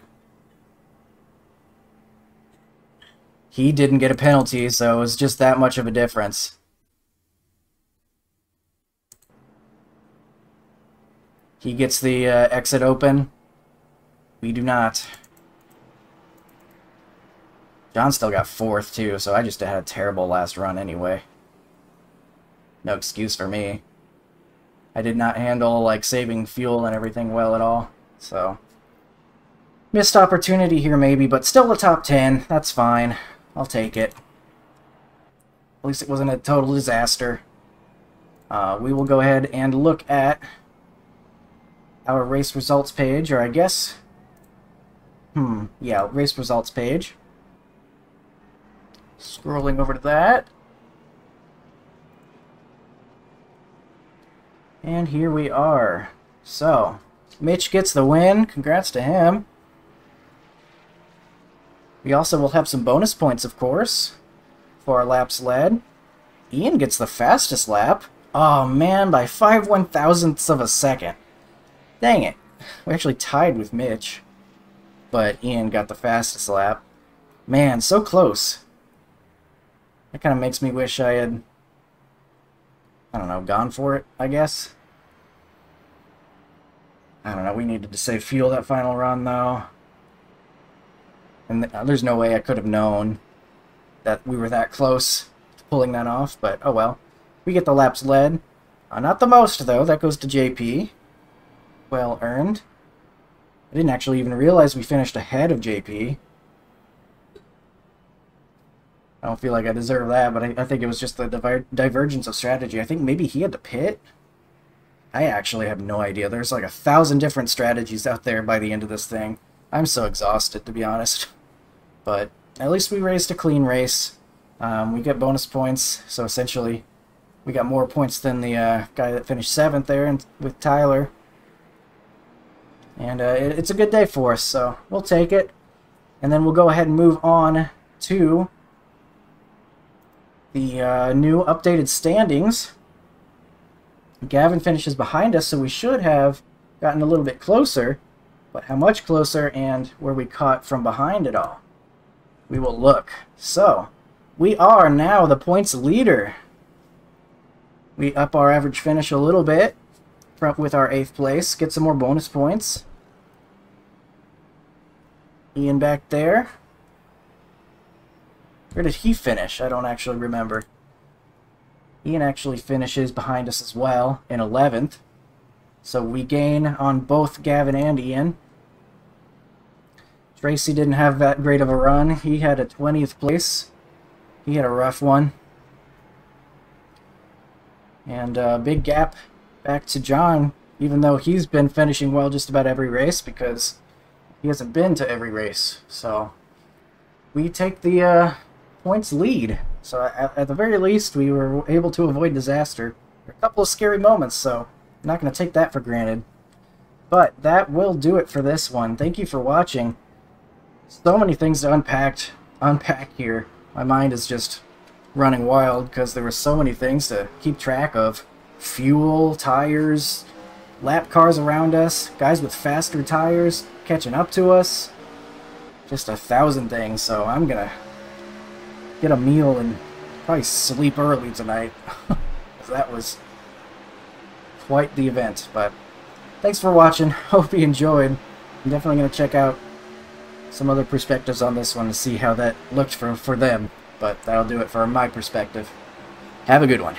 He didn't get a penalty, so it was just that much of a difference. He gets the uh, exit open. We do not. John still got fourth, too, so I just had a terrible last run anyway. No excuse for me. I did not handle, like, saving fuel and everything well at all, so... Missed opportunity here, maybe, but still a top 10. That's fine. I'll take it. At least it wasn't a total disaster. Uh, we will go ahead and look at our race results page, or I guess... Hmm, yeah, race results page. Scrolling over to that. And here we are. So, Mitch gets the win. Congrats to him. We also will have some bonus points, of course, for our laps led. Ian gets the fastest lap. Oh man, by five one thousandths of a second. Dang it. We actually tied with Mitch. But Ian got the fastest lap. Man, so close. That kind of makes me wish I had, I don't know, gone for it, I guess. I don't know, we needed to save fuel that final run, though. And th there's no way I could have known that we were that close to pulling that off, but oh well. We get the laps led. Uh, not the most, though. That goes to JP. Well earned. I didn't actually even realize we finished ahead of JP. I don't feel like I deserve that, but I, I think it was just the diver divergence of strategy. I think maybe he had to pit. I actually have no idea. There's like a thousand different strategies out there by the end of this thing. I'm so exhausted, to be honest. [laughs] But at least we raced a clean race. Um, we get bonus points, so essentially we got more points than the uh, guy that finished seventh there and with Tyler. And uh, it, it's a good day for us, so we'll take it. And then we'll go ahead and move on to the uh, new updated standings. Gavin finishes behind us, so we should have gotten a little bit closer. But how much closer and where we caught from behind it all? We will look. So, we are now the points leader. We up our average finish a little bit with our 8th place. Get some more bonus points. Ian back there. Where did he finish? I don't actually remember. Ian actually finishes behind us as well in 11th. So we gain on both Gavin and Ian. Tracy didn't have that great of a run. He had a 20th place. He had a rough one. And a uh, big gap back to John, even though he's been finishing well just about every race because he hasn't been to every race. So we take the uh, points lead. So at, at, the very least, we were able to avoid disaster. A couple of scary moments, so I'm not going to take that for granted. But that will do it for this one. Thank you for watching. So many things to unpack, unpack here. My mind is just running wild because there were so many things to keep track of. Fuel, tires, lap cars around us, guys with faster tires catching up to us. Just a thousand things, so I'm gonna get a meal and probably sleep early tonight. [laughs] that was quite the event, but thanks for watching. [laughs] Hope you enjoyed. I'm definitely going to check out some other perspectives on this one to see how that looked for, for them, but that'll do it for my perspective. Have a good one.